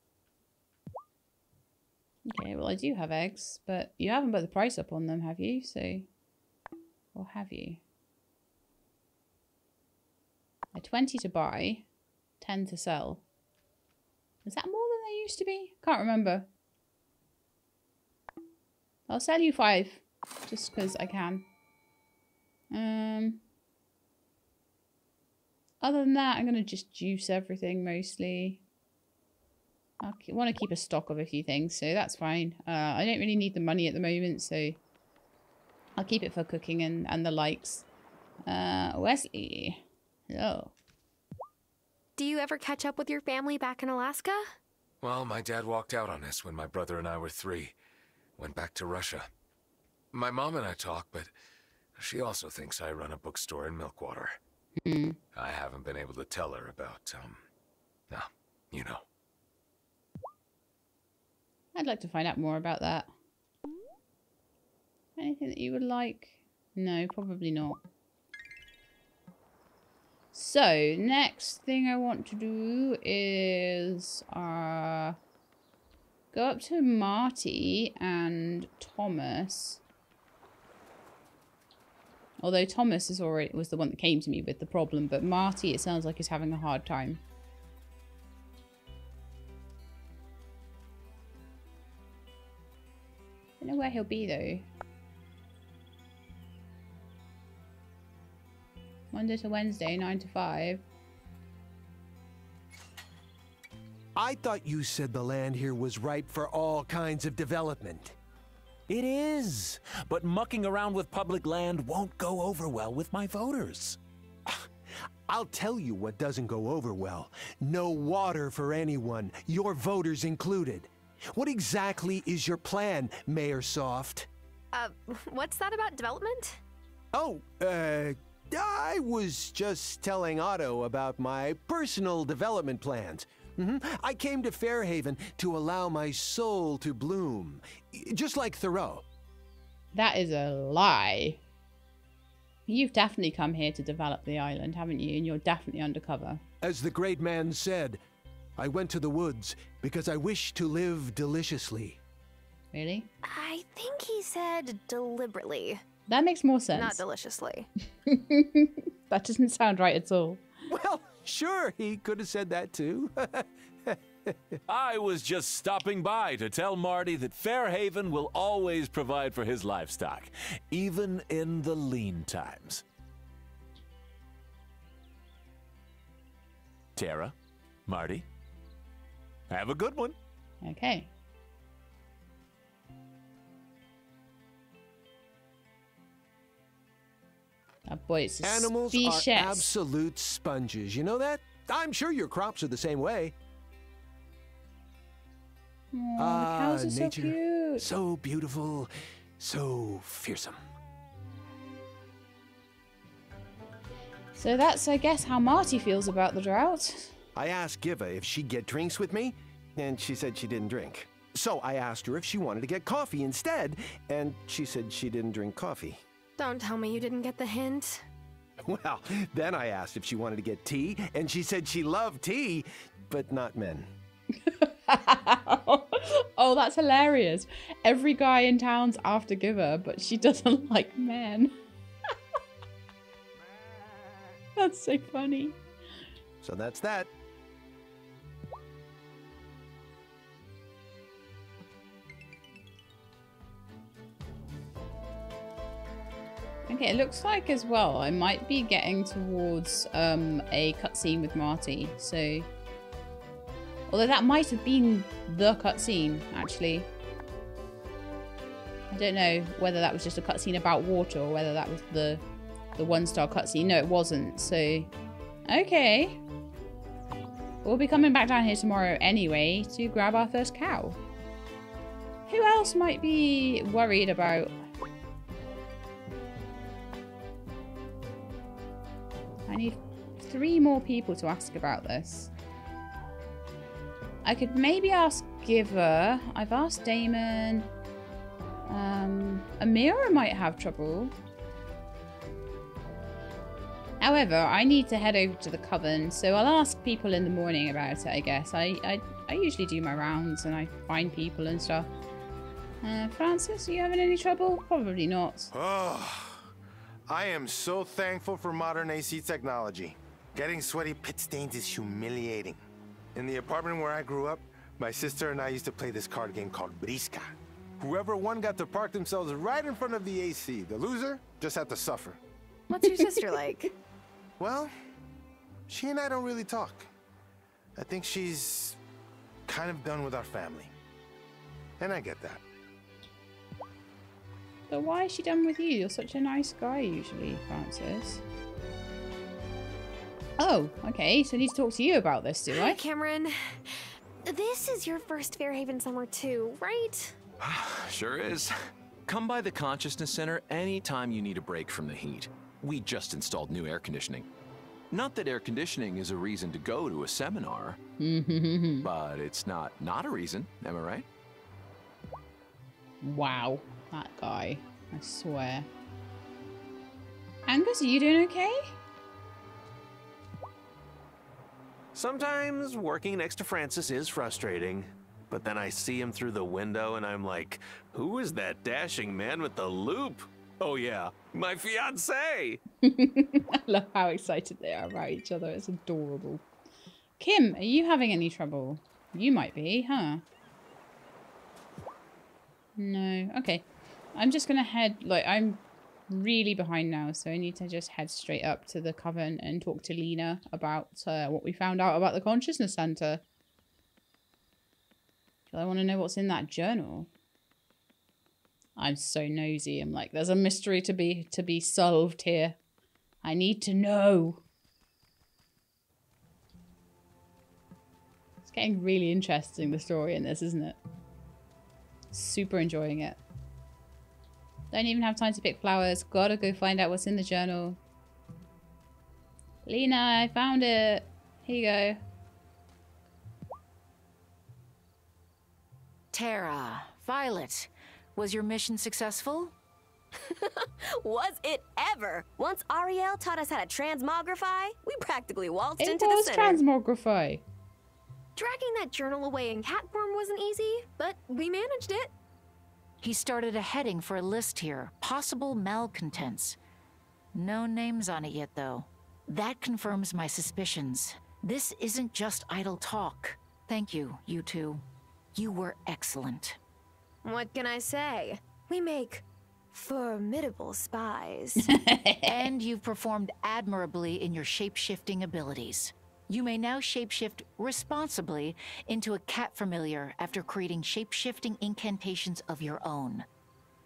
Okay, well I do have eggs, but you haven't put the price up on them, have you? So, or have you? They're 20 to buy, 10 to sell. Is that more than they used to be? Can't remember. I'll sell you five, just because I can. Um. Other than that, I'm going to just juice everything mostly. I want to keep a stock of a few things, so that's fine. Uh, I don't really need the money at the moment, so I'll keep it for cooking and, and the likes. Uh, Wesley. Hello. Do you ever catch up with your family back in Alaska? Well, my dad walked out on us when my brother and I were three. Went back to Russia. My mom and I talk, but she also thinks I run a bookstore in Milkwater. Mm. I haven't been able to tell her about, um, no, you know. I'd like to find out more about that. Anything that you would like? No, probably not. So, next thing I want to do is uh, go up to Marty and Thomas. Although Thomas is already was the one that came to me with the problem, but Marty it sounds like is having a hard time. I don't know where he'll be though. Monday to Wednesday, 9 to 5. I thought you said the land here was ripe for all kinds of development. It is, but mucking around with public land won't go over well with my voters. *sighs* I'll tell you what doesn't go over well. No water for anyone, your voters included. What exactly is your plan, Mayor Soft? Uh, *laughs* what's that about development? Oh, uh, I was just telling Otto about my personal development plans. Mm -hmm. I came to Fairhaven to allow my soul to bloom, just like Thoreau. That is a lie. You've definitely come here to develop the island, haven't you? And you're definitely undercover. As the great man said, I went to the woods because I wish to live deliciously. Really? I think he said deliberately. That makes more sense. Not deliciously. *laughs* that doesn't sound right at all. Well, sure, he could have said that too. *laughs* I was just stopping by to tell Marty that Fairhaven will always provide for his livestock, even in the lean times. Tara, Marty, have a good one. Okay. Oh boy, it's a Animals species. are absolute sponges. You know that? I'm sure your crops are the same way. Ah, cows are nature, so cute. so beautiful, so fearsome. So that's, I guess, how Marty feels about the drought. I asked Giva if she'd get drinks with me, and she said she didn't drink. So I asked her if she wanted to get coffee instead, and she said she didn't drink coffee. Don't tell me you didn't get the hint. *laughs* Well, then I asked if she wanted to get tea, and she said she loved tea, but not men. *laughs* oh, that's hilarious. Every guy in town's after Giva, but she *laughs* doesn't like men. that's so funny. So that's that. Okay, it looks like as well I might be getting towards um, a cutscene with Marty. So, although that might have been the cutscene actually. I don't know whether that was just a cutscene about water or whether that was the the one star cutscene. No, it wasn't. So, okay. We'll be coming back down here tomorrow anyway to grab our first cow. Who else might be worried about I need three more people to ask about this. I could maybe ask Giva. I've asked Damon. Um, Amira might have trouble. However, I need to head over to the coven, so I'll ask people in the morning about it, I guess. I, I, I usually do my rounds and I find people and stuff. Uh, Francis, are you having any trouble? Probably not. I am so thankful for modern AC technology. Getting sweaty pit stains is humiliating. In the apartment where I grew up, my sister and I used to play this card game called Brisca. Whoever won got to park themselves right in front of the AC. The loser just had to suffer. What's your sister *laughs* like? Well, she and I don't really talk. I think she's kind of done with our family. And I get that. But why is she done with you? You're such a nice guy usually, Francis. Oh, okay. So I need to talk to you about this, do Hi, I? Cameron. This is your first Fairhaven summer too, right? *sighs* Sure is. Come by the Consciousness Center anytime you need a break from the heat. We just installed new air conditioning. Not that air conditioning is a reason to go to a seminar, mm-hmm. but it's not not a reason, am I right? wow, that guy. I swear. Angus, are you doing okay? Sometimes working next to Francis is frustrating, but then I see him through the window and I'm like, who is that dashing man with the loop? Oh yeah, my fiance. *laughs* I love how excited they are about each other. It's adorable. Kim, are you having any trouble? You might be, huh? No. Okay. I'm just gonna head, like, I'm really behind now, so I need to just head straight up to the coven and talk to Lena about uh, what we found out about the Consciousness Center. I want to know what's in that journal. I'm so nosy. I'm like, there's a mystery to be to be solved here. I need to know. It's getting really interesting, the story in this, isn't it? Super enjoying it. I don't even have time to pick flowers. Gotta go find out what's in the journal. Lena, I found it. Here you go. Tara, Violet, was your mission successful? *laughs* Was it ever? Once Ariel taught us how to transmogrify, we practically waltzed It into was the center. transmogrify. Dragging that journal away in cat form wasn't easy, but we managed it. He started a heading for a list here possible malcontents. No names on it yet, though. That confirms my suspicions. This isn't just idle talk. Thank you, you two. You were excellent. What can I say? We make formidable spies. *laughs* and you've performed admirably in your shape-shifting abilities. You may now shapeshift responsibly into a cat familiar after creating shape-shifting incantations of your own.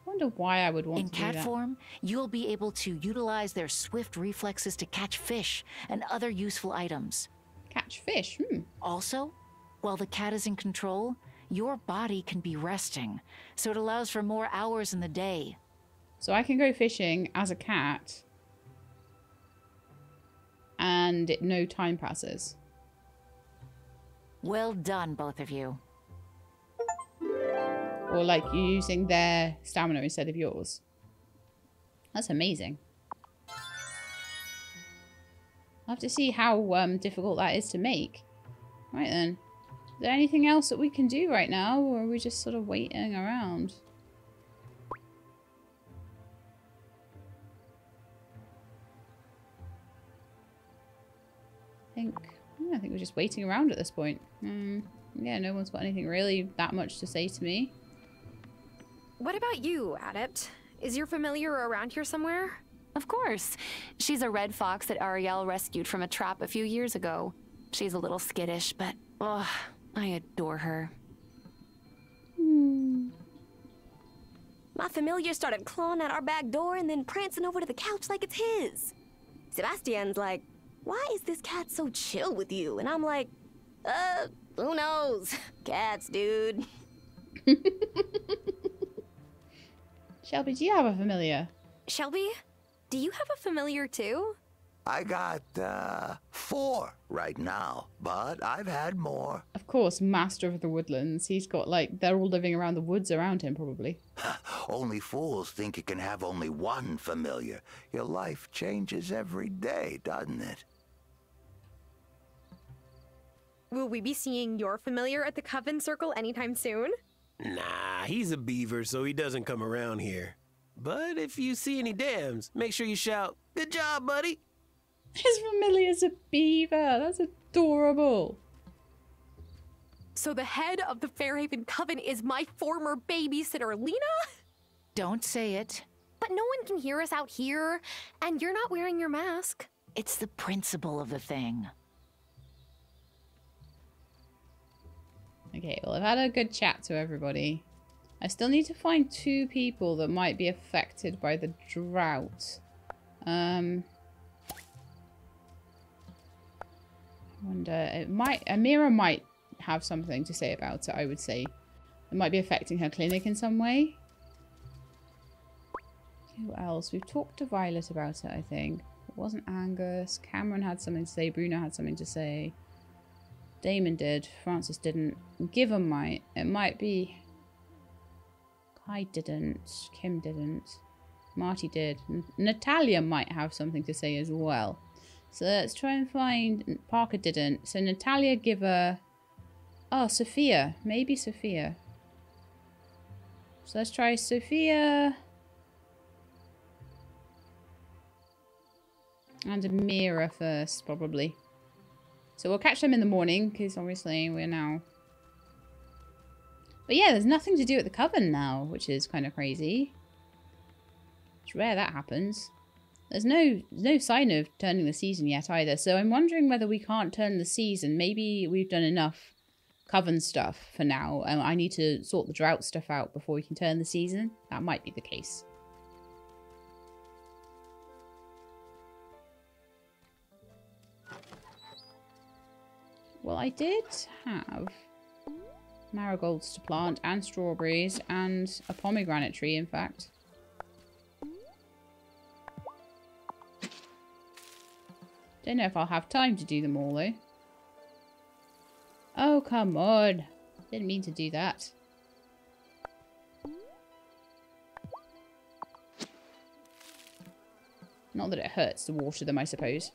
I wonder why I would want In cat form, you'll be able to utilize their swift reflexes to catch fish and other useful items. Catch fish? Hmm. Also, while the cat is in control, your body can be resting, so it allows for more hours in the day. So I can go fishing as a cat and no time passes. Well done, both of you. Or like you're using their stamina instead of yours. That's amazing. I'll have to see how um, difficult that is to make. Right then. Is there anything else that we can do right now, or are we just sort of waiting around? Think Yeah, I think we're just waiting around at this point. Um, yeah, no one's got anything really that much to say to me. What about you, Adept? Is your familiar around here somewhere? Of course. She's a red fox that Ariel rescued from a trap a few years ago. She's a little skittish, but oh, I adore her. Hmm. My familiar started clawing at our back door and then prancing over to the couch like it's his. Sebastian's like, why is this cat so chill with you? And I'm like, uh, who knows? *laughs* Cats, dude. *laughs* Shelby, do you have a familiar? Shelby, do you have a familiar too? I got, uh, four right now, but I've had more. Of course, Master of the Woodlands. He's got, like, they're all living around the woods around him, probably. *laughs* only fools think you can have only one familiar. Your life changes every day, doesn't it? Will we be seeing your familiar at the Coven Circle anytime soon? Nah, he's a beaver, so he doesn't come around here. But if you see any dams, make sure you shout, Good job, buddy! His familiar's a beaver. That's adorable. So the head of the Fairhaven Coven is my former babysitter, Lena? Don't say it. But no one can hear us out here, and you're not wearing your mask. It's the principle of the thing. Okay, well, I've had a good chat to everybody. I still need to find two people that might be affected by the drought. Um, I wonder, it might, Amira might have something to say about it, I would say. It might be affecting her clinic in some way. Who else? We've talked to Violet about it, I think. It wasn't Angus. Cameron had something to say. Bruno had something to say. Damon did. Francis didn't. Given might. It might be... Kai didn't. Kim didn't. Marty did. N Natalia might have something to say as well. So let's try and find... Parker didn't. So Natalia, give her... Oh, Sophia. Maybe Sophia. So let's try Sophia... And Amira first, probably. So we'll catch them in the morning, because obviously we're now... But yeah, there's nothing to do at the Coven now, which is kind of crazy. It's rare that happens. There's no no sign of turning the season yet either, so I'm wondering whether we can't turn the season. Maybe we've done enough Coven stuff for now, and I need to sort the drought stuff out before we can turn the season. That might be the case. Well, I did have marigolds to plant and strawberries and a pomegranate tree, in fact. Don't know if I'll have time to do them all, though. Oh, come on. Didn't mean to do that. Not that it hurts to water them, I suppose.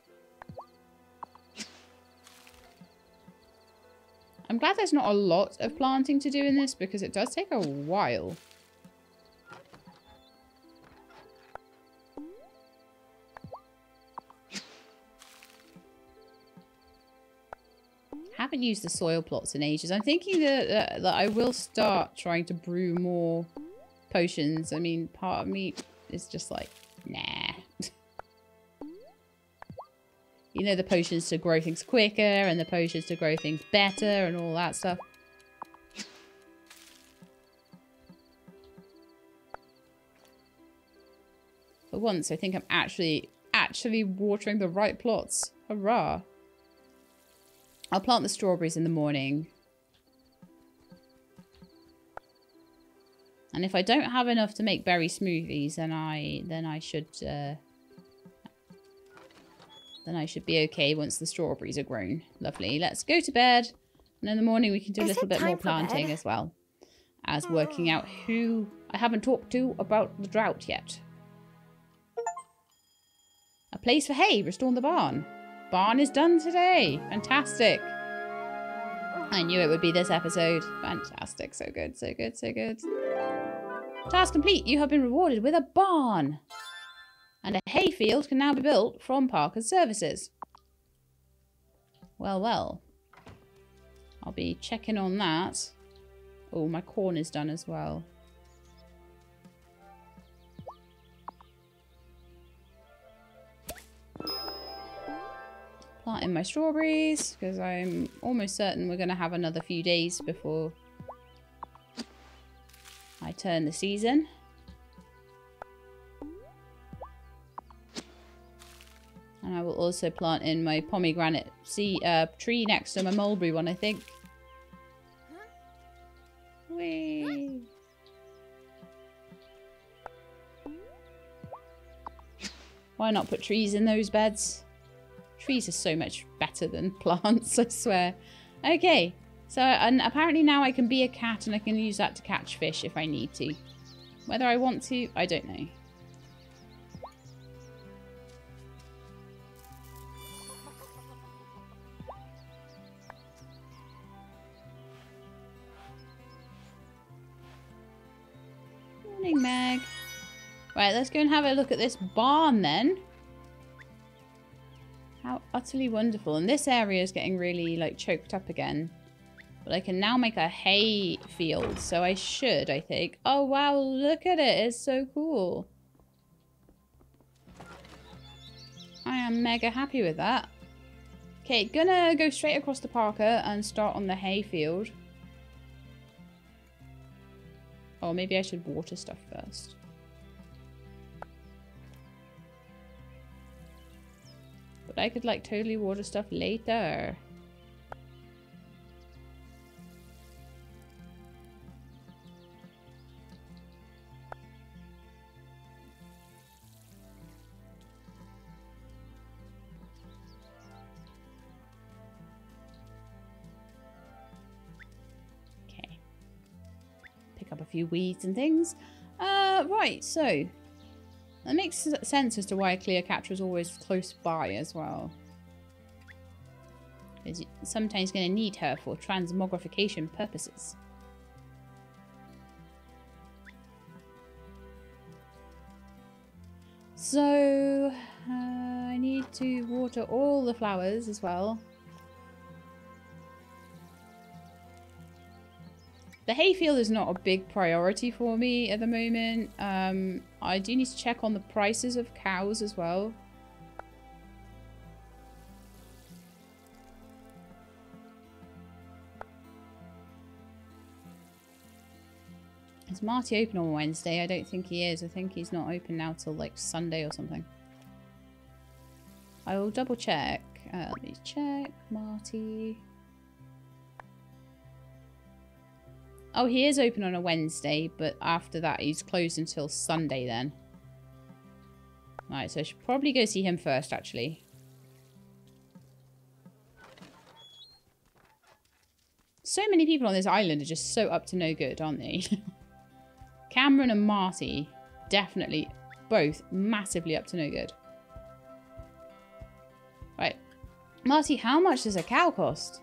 I'm glad there's not a lot of planting to do in this because it does take a while. *laughs* haven't used the soil plots in ages. I'm thinking that, that, that I will start trying to brew more potions. I mean, part of me is just like, nah. *laughs* you know, the potions to grow things quicker and the potions to grow things better and all that stuff. For once, I think I'm actually, actually watering the right plots. Hurrah. I'll plant the strawberries in the morning. And if I don't have enough to make berry smoothies, then I then I should uh, then I should be okay once the strawberries are grown. Lovely. Let's go to bed. And in the morning we can do a little bit more planting as well. As working out who I haven't talked to about the drought yet. A place for hay, restoring the barn. Barn is done today. Fantastic. I knew it would be this episode. Fantastic. So good, so good, so good. Task complete. You have been rewarded with a barn. And a hayfield can now be built from Parker's services. Well, well. I'll be checking on that. Oh, my corn is done as well. Planting my strawberries, because I'm almost certain we're going to have another few days before I turn the season. And I will also plant in my pomegranate sea, uh, tree next to my mulberry one, I think. Whee! Why not put trees in those beds? Trees are so much better than *laughs* plants, I swear. Okay, so and apparently now I can be a cat and I can use that to catch fish if I need to. Whether I want to, I don't know. Right, let's go and have a look at this barn then. How utterly wonderful. And this area is getting really, like, choked up again. But I can now make a hay field. So I should, I think. Oh, wow, look at it. It's so cool. I am mega happy with that. Okay, gonna go straight across to Parker and start on the hay field. Oh, maybe I should water stuff first. But I could like totally water stuff later. Okay. Pick up a few weeds and things. Uh, right, so that makes sense as to why Cleocatra is always close by as well. Because you're sometimes going to need her for transmogrification purposes. So, uh, I need to water all the flowers as well. The hayfield is not a big priority for me at the moment. Um, I do need to check on the prices of cows as well. Is Marty open on Wednesday? I don't think he is. I think he's not open now till like Sunday or something. I will double check. Uh, let me check. Marty. Oh, he is open on a Wednesday, but after that he's closed until Sunday then. Right, so I should probably go see him first, actually. So many people on this island are just so up to no good, aren't they? *laughs* Cameron and Marty, definitely both massively up to no good. Right. Marty, how much does a cow cost?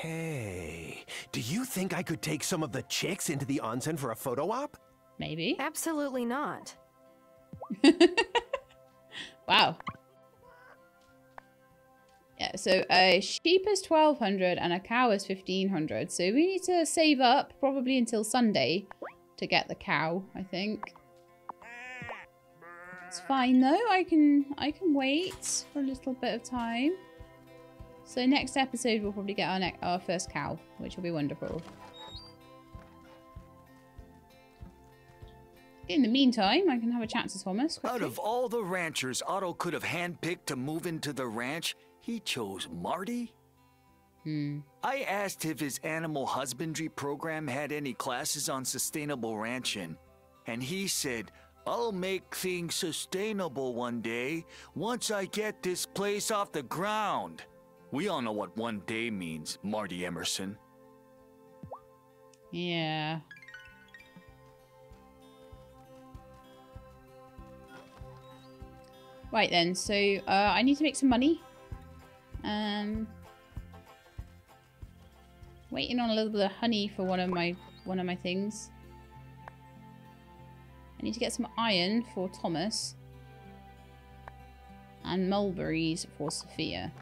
Hey, do you think I could take some of the chicks into the onsen for a photo op? Maybe. Absolutely not. *laughs* Wow. Yeah, so a sheep is 1200 and a cow is 1500. So we need to save up probably until Sunday to get the cow, I think. It's fine though. I can I can wait for a little bit of time. So next episode we'll probably get our ne our first cow, which will be wonderful. In the meantime, I can have a chat to Thomas. Out of all the ranchers Otto could have handpicked to move into the ranch, he chose Marty? Hmm. I asked if his animal husbandry program had any classes on sustainable ranching, and he said, I'll make things sustainable one day once I get this place off the ground. We all know what one day means, Marty Emerson. Yeah. Right then, so uh, I need to make some money. Um, waiting on a little bit of honey for one of my one of my things. I need to get some iron for Thomas. And mulberries for Sophia.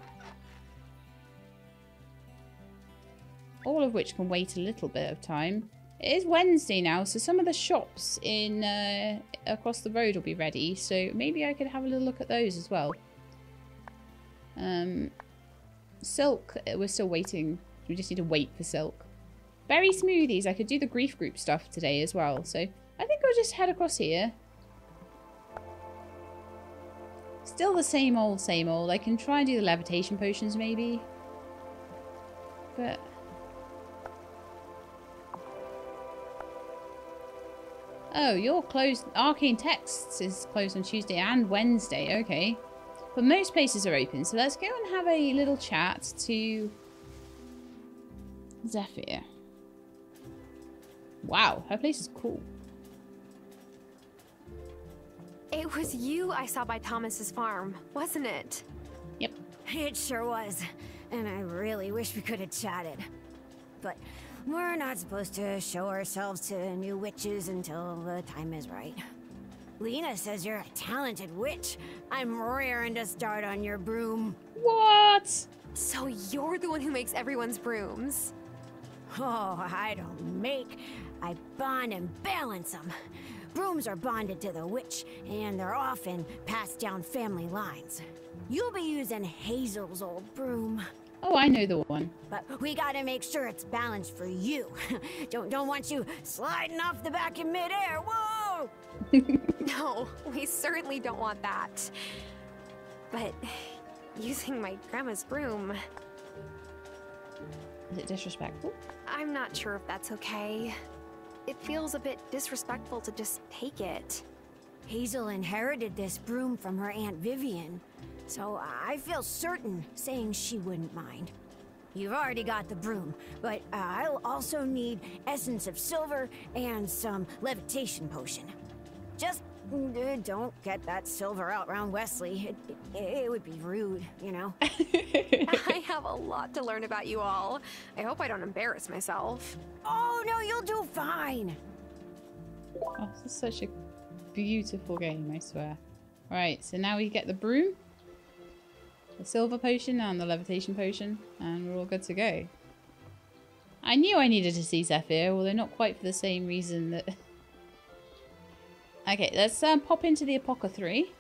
All of which can wait a little bit of time. It is Wednesday now, so some of the shops in uh, across the road will be ready. So maybe I could have a little look at those as well. Um, silk, uh, we're still waiting. We just need to wait for silk. Berry smoothies. I could do the grief group stuff today as well. So I think I'll just head across here. Still the same old, same old. I can try and do the levitation potions maybe. But... Oh, you're closed. Arcane Texts is closed on Tuesday and Wednesday. Okay. But most places are open. So let's go and have a little chat to Zephyr. Wow, her place is cool. It was you I saw by Thomas's farm, wasn't it? Yep. It sure was. And I really wish we could have chatted. But we're not supposed to show ourselves to new witches until the time is right. Lena says you're a talented witch. I'm raring to start on your broom. What? So you're the one who makes everyone's brooms? Oh, I don't make. I bond and balance them. Brooms are bonded to the witch, and they're often passed down family lines. You'll be using Hazel's old broom. Oh, I know the one. But we gotta make sure it's balanced for you. *laughs* don't don't want you sliding off the back in midair. Whoa! *laughs* no, we certainly don't want that. But using my grandma's broom. Is it disrespectful? I'm not sure if that's okay. It feels a bit disrespectful to just take it. Hazel inherited this broom from her Aunt Vivian, so I feel certain saying she wouldn't mind. You've already got the broom, but uh, I'll also need essence of silver and some levitation potion. Just uh, don't get that silver out round Wesley. It, it, it would be rude, you know? *laughs* I have a lot to learn about you all. I hope I don't embarrass myself. Oh, no, you'll do fine. Oh, this is such a beautiful game, I swear. Right, so now we get the broom, the silver potion, and the levitation potion, and we're all good to go. I knew I needed to see Zephyr, although not quite for the same reason that... *laughs* okay, let's um, pop into the apothecary.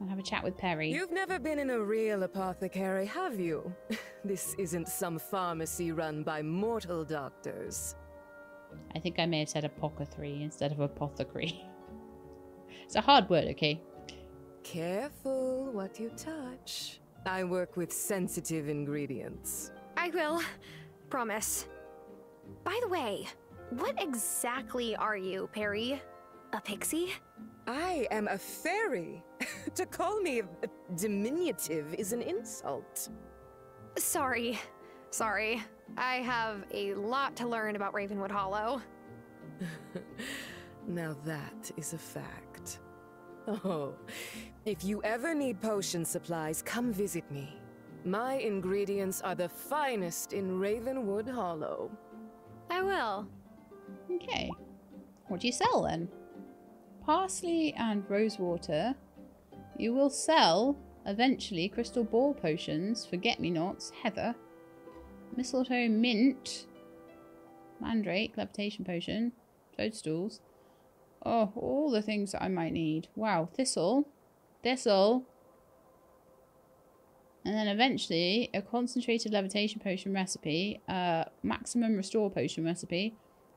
I'll have a chat with Perry. You've never been in a real apothecary, have you? *laughs* this isn't some pharmacy run by mortal doctors. I think I may have said apothecary instead of apothecary. *laughs* it's a hard word, okay? Careful what you touch. I work with sensitive ingredients. I will. Promise. By the way, what exactly are you, Perry? A pixie? I am a fairy. *laughs* to call me a diminutive is an insult. Sorry. Sorry. I have a lot to learn about Ravenwood Hollow. *laughs* now that is a fact. Oh, if you ever need potion supplies, come visit me. My ingredients are the finest in Ravenwood Hollow. I will. Okay. What do you sell then? Parsley and rosewater. You will sell, eventually, crystal ball potions, forget-me-nots, heather, mistletoe mint, mandrake, levitation potion, toadstools. Oh, all the things that I might need. Wow, thistle, thistle, and then eventually a concentrated levitation potion recipe, a maximum restore potion recipe,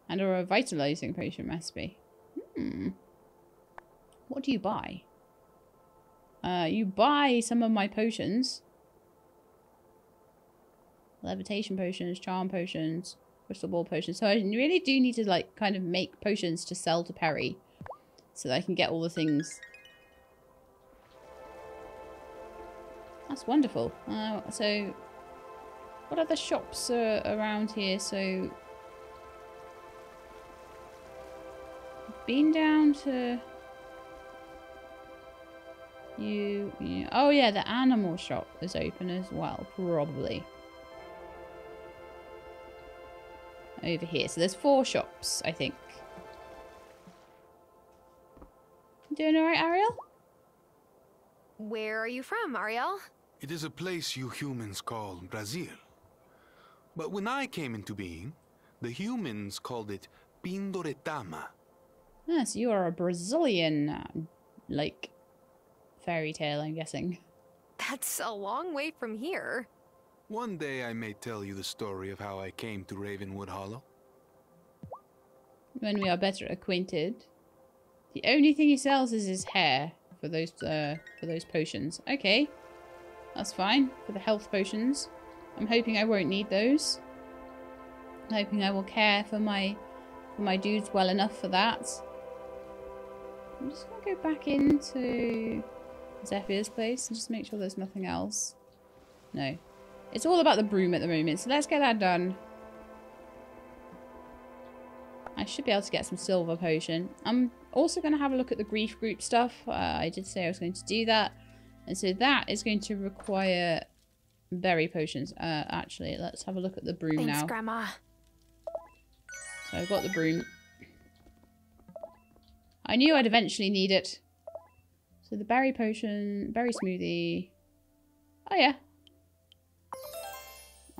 and a revitalizing potion recipe. Hmm. What do you buy? Uh, you buy some of my potions. Levitation potions, charm potions, crystal ball potion. So I really do need to like kind of make potions to sell to Perry. So that I can get all the things. That's wonderful. Uh, so what other shops are around here? So been down to you, you oh yeah the animal shop is open as well probably over here so there's four shops I think Doing alright, Ariel? Where are you from, Ariel? It is a place you humans call Brazil. But when I came into being, the humans called it Pindoretama. Yes, you are a Brazilian, uh, like, fairy tale, I'm guessing. That's a long way from here. One day I may tell you the story of how I came to Ravenwood Hollow. When we are better acquainted. The only thing he sells is his hair for those uh, for those potions. Okay, that's fine for the health potions. I'm hoping I won't need those. I'm hoping I will care for my for my dudes well enough for that. I'm just gonna go back into Zephyr's place and just make sure there's nothing else. No. It's all about the broom at the moment, so let's get that done. I should be able to get some silver potion. I'm also going to have a look at the grief group stuff. Uh, I did say I was going to do that. And so that is going to require berry potions. Uh, actually, let's have a look at the broom Thanks, now. Grandma. So I've got the broom. I knew I'd eventually need it. So the berry potion, berry smoothie. Oh yeah.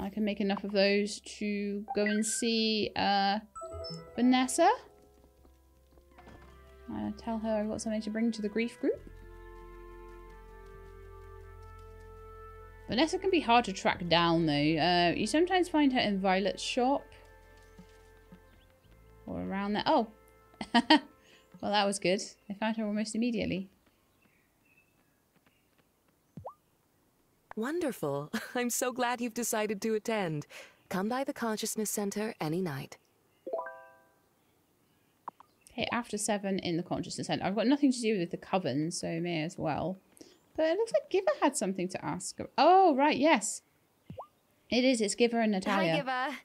I can make enough of those to go and see uh, Vanessa. Uh, tell her I've got something to bring to the grief group. Vanessa can be hard to track down though. Uh, you sometimes find her in Violet's shop. Or around there. Oh! *laughs* well, that was good. I found her almost immediately. Wonderful. *laughs* I'm so glad you've decided to attend. Come by the Consciousness Center any night. Okay, after seven in the consciousness center. I've got nothing to do with the coven, so may as well. But it looks like Giva had something to ask. Oh, right, yes. It is. It's Giva and Natalia. Hi, Giva.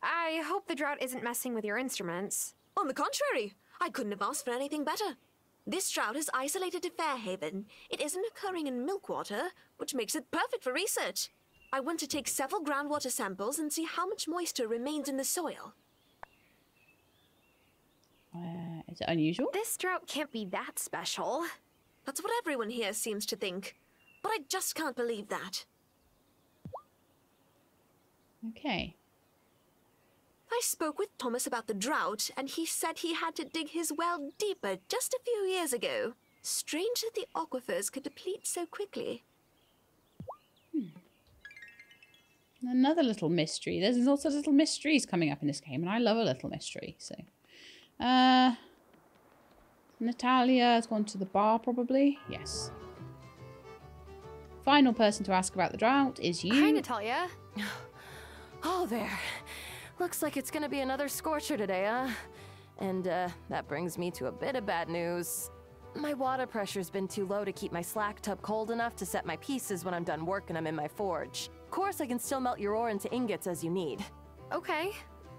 I hope the drought isn't messing with your instruments. On the contrary, I couldn't have asked for anything better. This drought is isolated to Fairhaven. It isn't occurring in Milkwater, which makes it perfect for research. I want to take several groundwater samples and see how much moisture remains in the soil. Uh, is it unusual? This drought can't be that special. That's what everyone here seems to think. But I just can't believe that. Okay. I spoke with Thomas about the drought, and he said he had to dig his well deeper just a few years ago. Strange that the aquifers could deplete so quickly. Hmm. Another little mystery. There's lots of little mysteries coming up in this game, and I love a little mystery. So, uh, Natalia has gone to the bar, probably. Yes. Final person to ask about the drought is you. Hi, Natalia. *sighs* Oh, there. Looks like it's gonna be another scorcher today, huh? And, uh, that brings me to a bit of bad news. My water pressure's been too low to keep my slack tub cold enough to set my pieces when I'm done working them in my forge. Of course, I can still melt your ore into ingots as you need. Okay.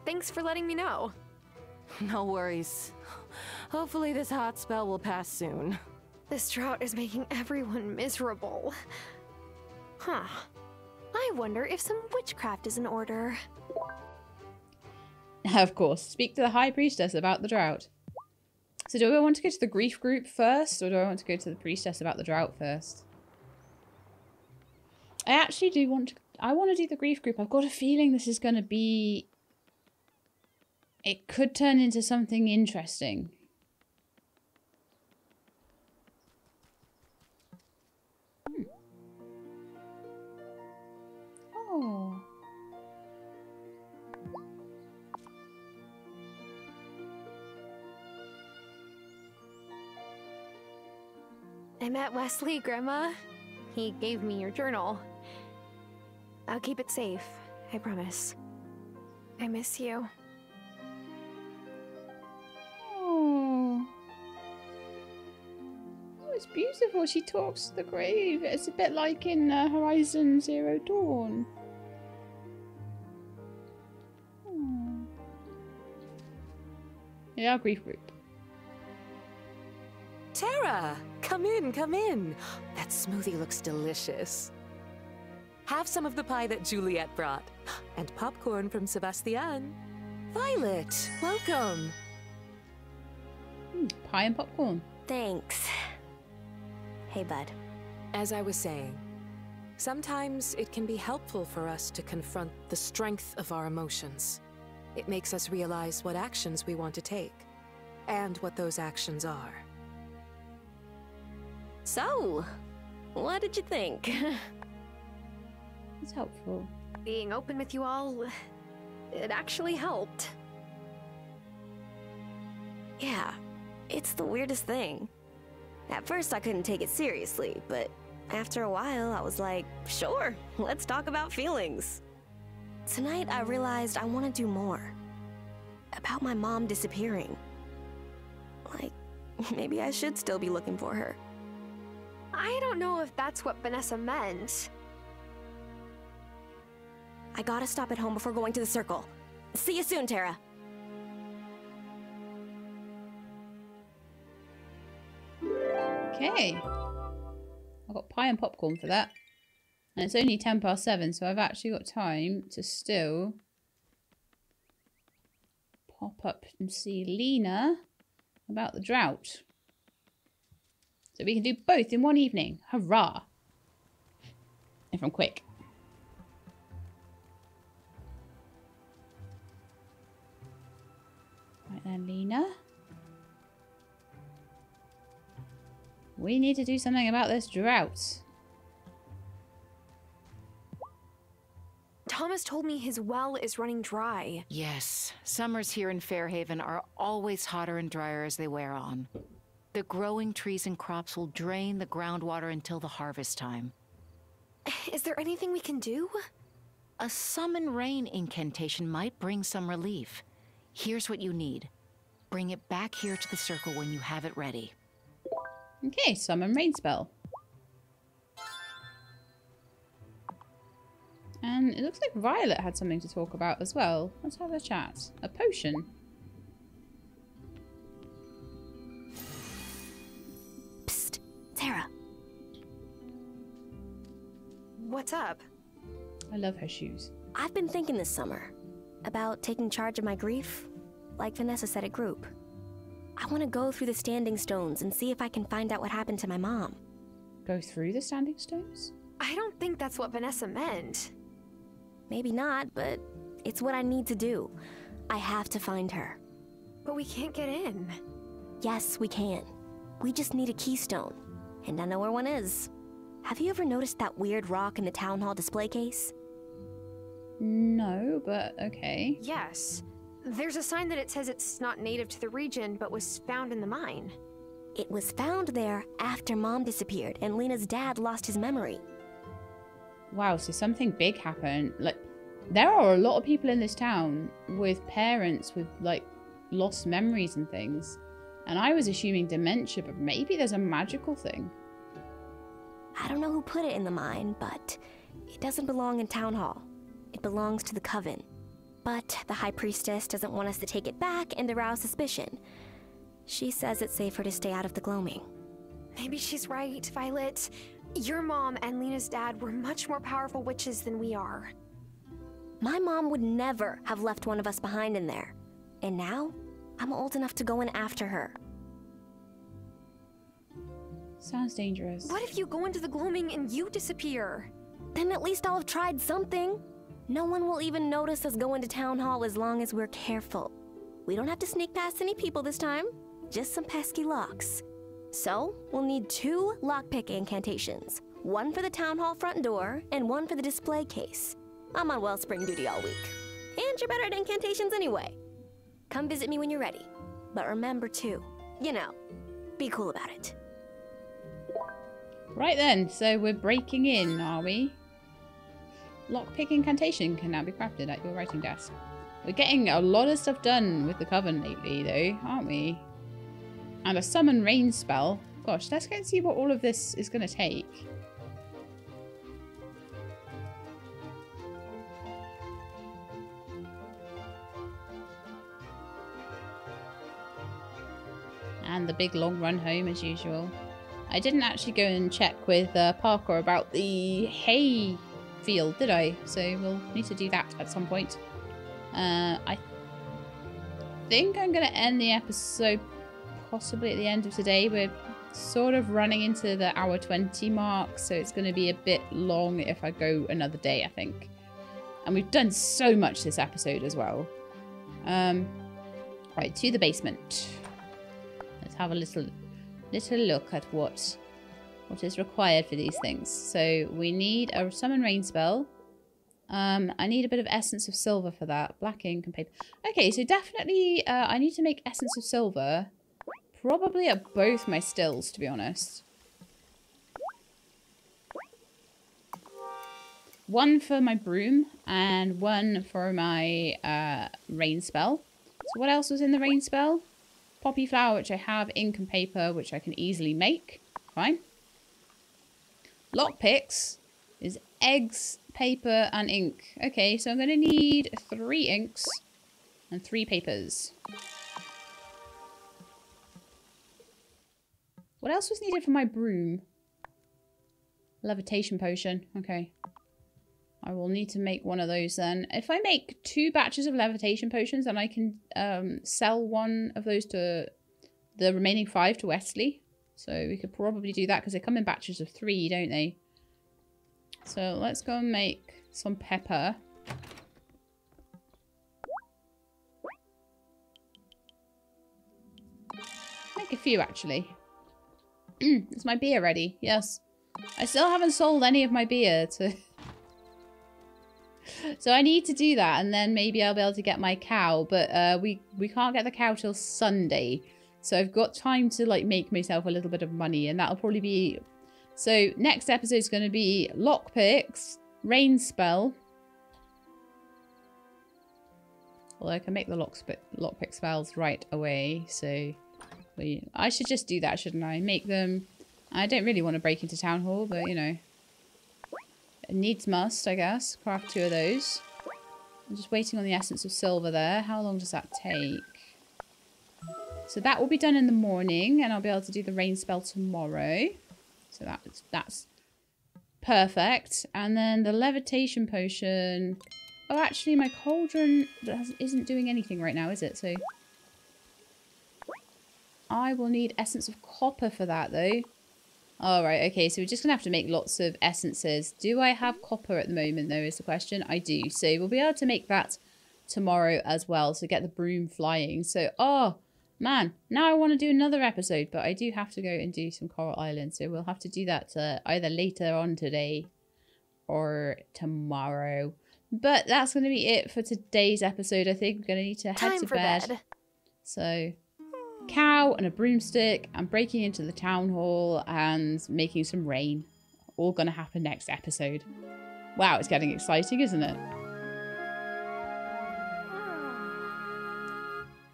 Thanks for letting me know. *laughs* No worries. Hopefully this hot spell will pass soon. This drought is making everyone miserable. Huh. I wonder if some witchcraft is in order. *laughs* Of course. Speak to the High Priestess about the drought. So do I want to go to the grief group first, or do I want to go to the priestess about the drought first? I actually do want to... I want to do the grief group. I've got a feeling this is going to be... It could turn into something interesting. I met Wesley, Grandma. He gave me your journal. I'll keep it safe, I promise. I miss you. Oh. Oh, it's beautiful. She talks to the grave. It's a bit like in uh, Horizon Zero Dawn. Oh. Yeah, grief group. Tara, come in, come in. That smoothie looks delicious. Have some of the pie that Juliet brought, and popcorn from Sebastian. Violet, welcome. Hmm, pie and popcorn. Thanks. Hey, bud. As I was saying, sometimes it can be helpful for us to confront the strength of our emotions. It makes us realize what actions we want to take, and what those actions are. So, what did you think? It's helpful. Being open with you all, it actually helped. Yeah, it's the weirdest thing. At first, I couldn't take it seriously, but after a while, I was like, sure, let's talk about feelings. Tonight, I realized I want to do more. About my mom disappearing. Like, *laughs* maybe I should still be looking for her. I don't know if that's what Vanessa meant. I gotta stop at home before going to the circle. See you soon, Tara. Okay. I got pie and popcorn for that. And it's only 10 past 7, so I've actually got time to still pop up and see Lena about the drought. So we can do both in one evening. Hurrah! If I'm quick. Right then, Lena. We need to do something about this drought. Thomas told me his well is running dry. Yes, summers here in Fairhaven are always hotter and drier as they wear on. The growing trees and crops will drain the groundwater until the harvest time. Is there anything we can do? A summon rain incantation might bring some relief. Here's what you need. Bring it back here to the circle when you have it ready. Okay, summon rain spell. And it looks like Violet had something to talk about as well. Let's have a chat. A potion. What's up? I love her shoes. I've been thinking this summer about taking charge of my grief, like Vanessa said at group. I want to go through the standing stones and see if I can find out what happened to my mom. Go through the standing stones? I don't think that's what Vanessa meant. Maybe not, but it's what I need to do. I have to find her. But we can't get in. Yes, we can. We just need a keystone. And I know where one is. Have you ever noticed that weird rock in the town hall display case? No, but okay. Yes. There's a sign that it says it's not native to the region, but was found in the mine. It was found there after Mom disappeared and Lena's dad lost his memory. Wow, so something big happened. Like, there are a lot of people in this town with parents with, like, lost memories and things. And I was assuming dementia, but maybe there's a magical thing. I don't know who put it in the mine, but it doesn't belong in Town Hall. It belongs to the Coven. But the High Priestess doesn't want us to take it back and arouse suspicion. She says it's safer to stay out of the gloaming. Maybe she's right, Violet. Your mom and Lena's dad were much more powerful witches than we are. My mom would never have left one of us behind in there. And now, I'm old enough to go in after her. Sounds dangerous. What if you go into the gloaming and you disappear? Then at least I'll have tried something. No one will even notice us going to Town Hall as long as we're careful. We don't have to sneak past any people this time, just some pesky locks. So, we'll need two lockpick incantations. One for the Town Hall front door, and one for the display case. I'm on Wellspring duty all week. And you're better at incantations anyway. Come visit me when you're ready. But remember too, you know, be cool about it. Right then, so we're breaking in, are we? Lockpick incantation can now be crafted at your writing desk. We're getting a lot of stuff done with the Coven lately, though, aren't we? And a summon rain spell. Gosh, let's go and see what all of this is going to take. And the big long run home as usual. I didn't actually go and check with uh, Parker about the hay field, did I? So we'll need to do that at some point. Uh, I think I'm going to end the episode possibly at the end of today. We're sort of running into the hour 20 mark, so it's going to be a bit long if I go another day, I think. And we've done so much this episode as well. Um, right, to the basement. Let's have a little little look at what what is required for these things. So we need a summon rain spell. Um, I need a bit of essence of silver for that. Black ink and paper. Okay, so definitely uh, I need to make essence of silver. Probably at both my stills, to be honest. One for my broom and one for my uh, rain spell. So what else was in the rain spell? Poppy flower, which I have, ink and paper, which I can easily make. Fine. Lockpicks is eggs, paper, and ink. Okay, so I'm going to need three inks and three papers. What else was needed for my broom? Levitation potion. Okay. I will need to make one of those then. If I make two batches of levitation potions, then I can um, sell one of those to the remaining five to Wesley. So we could probably do that because they come in batches of three, don't they? So let's go and make some pepper. Make a few actually. *clears throat* Is my beer ready? Yes. I still haven't sold any of my beer to... *laughs* so I need to do that and then maybe I'll be able to get my cow. But uh, we, we can't get the cow till Sunday. So I've got time to like make myself a little bit of money and that'll probably be... So next episode is going to be lockpicks, rain spell. Well, I can make the lockpick spells right away. So we, I should just do that, shouldn't I? Make them... I don't really want to break into Town Hall, but you know. Needs must, I guess. Craft two of those. I'm just waiting on the essence of silver there. How long does that take? So that will be done in the morning, and I'll be able to do the rain spell tomorrow. So that's, that's perfect. And then the levitation potion... Oh, actually, my cauldron isn't doing anything right now, is it? So I will need essence of copper for that, though. Alright, okay, so we're just going to have to make lots of essences. Do I have copper at the moment, though, is the question? I do. So we'll be able to make that tomorrow as well, so get the broom flying. So, oh, man, now I want to do another episode, but I do have to go and do some Coral Island, so we'll have to do that uh, either later on today or tomorrow. But that's going to be it for today's episode, I think. We're going to need to head Time to bed. bed. So cow and a broomstick and breaking into the town hall and making some rain. All gonna happen next episode. Wow, it's getting exciting, isn't it?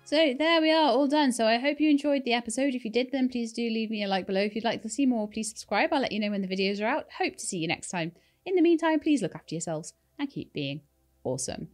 So there we are, all done. So I hope you enjoyed the episode. If you did, then please do leave me a like below. If you'd like to see more, please subscribe. I'll let you know when the videos are out. Hope to see you next time. In the meantime, please look after yourselves and keep being awesome.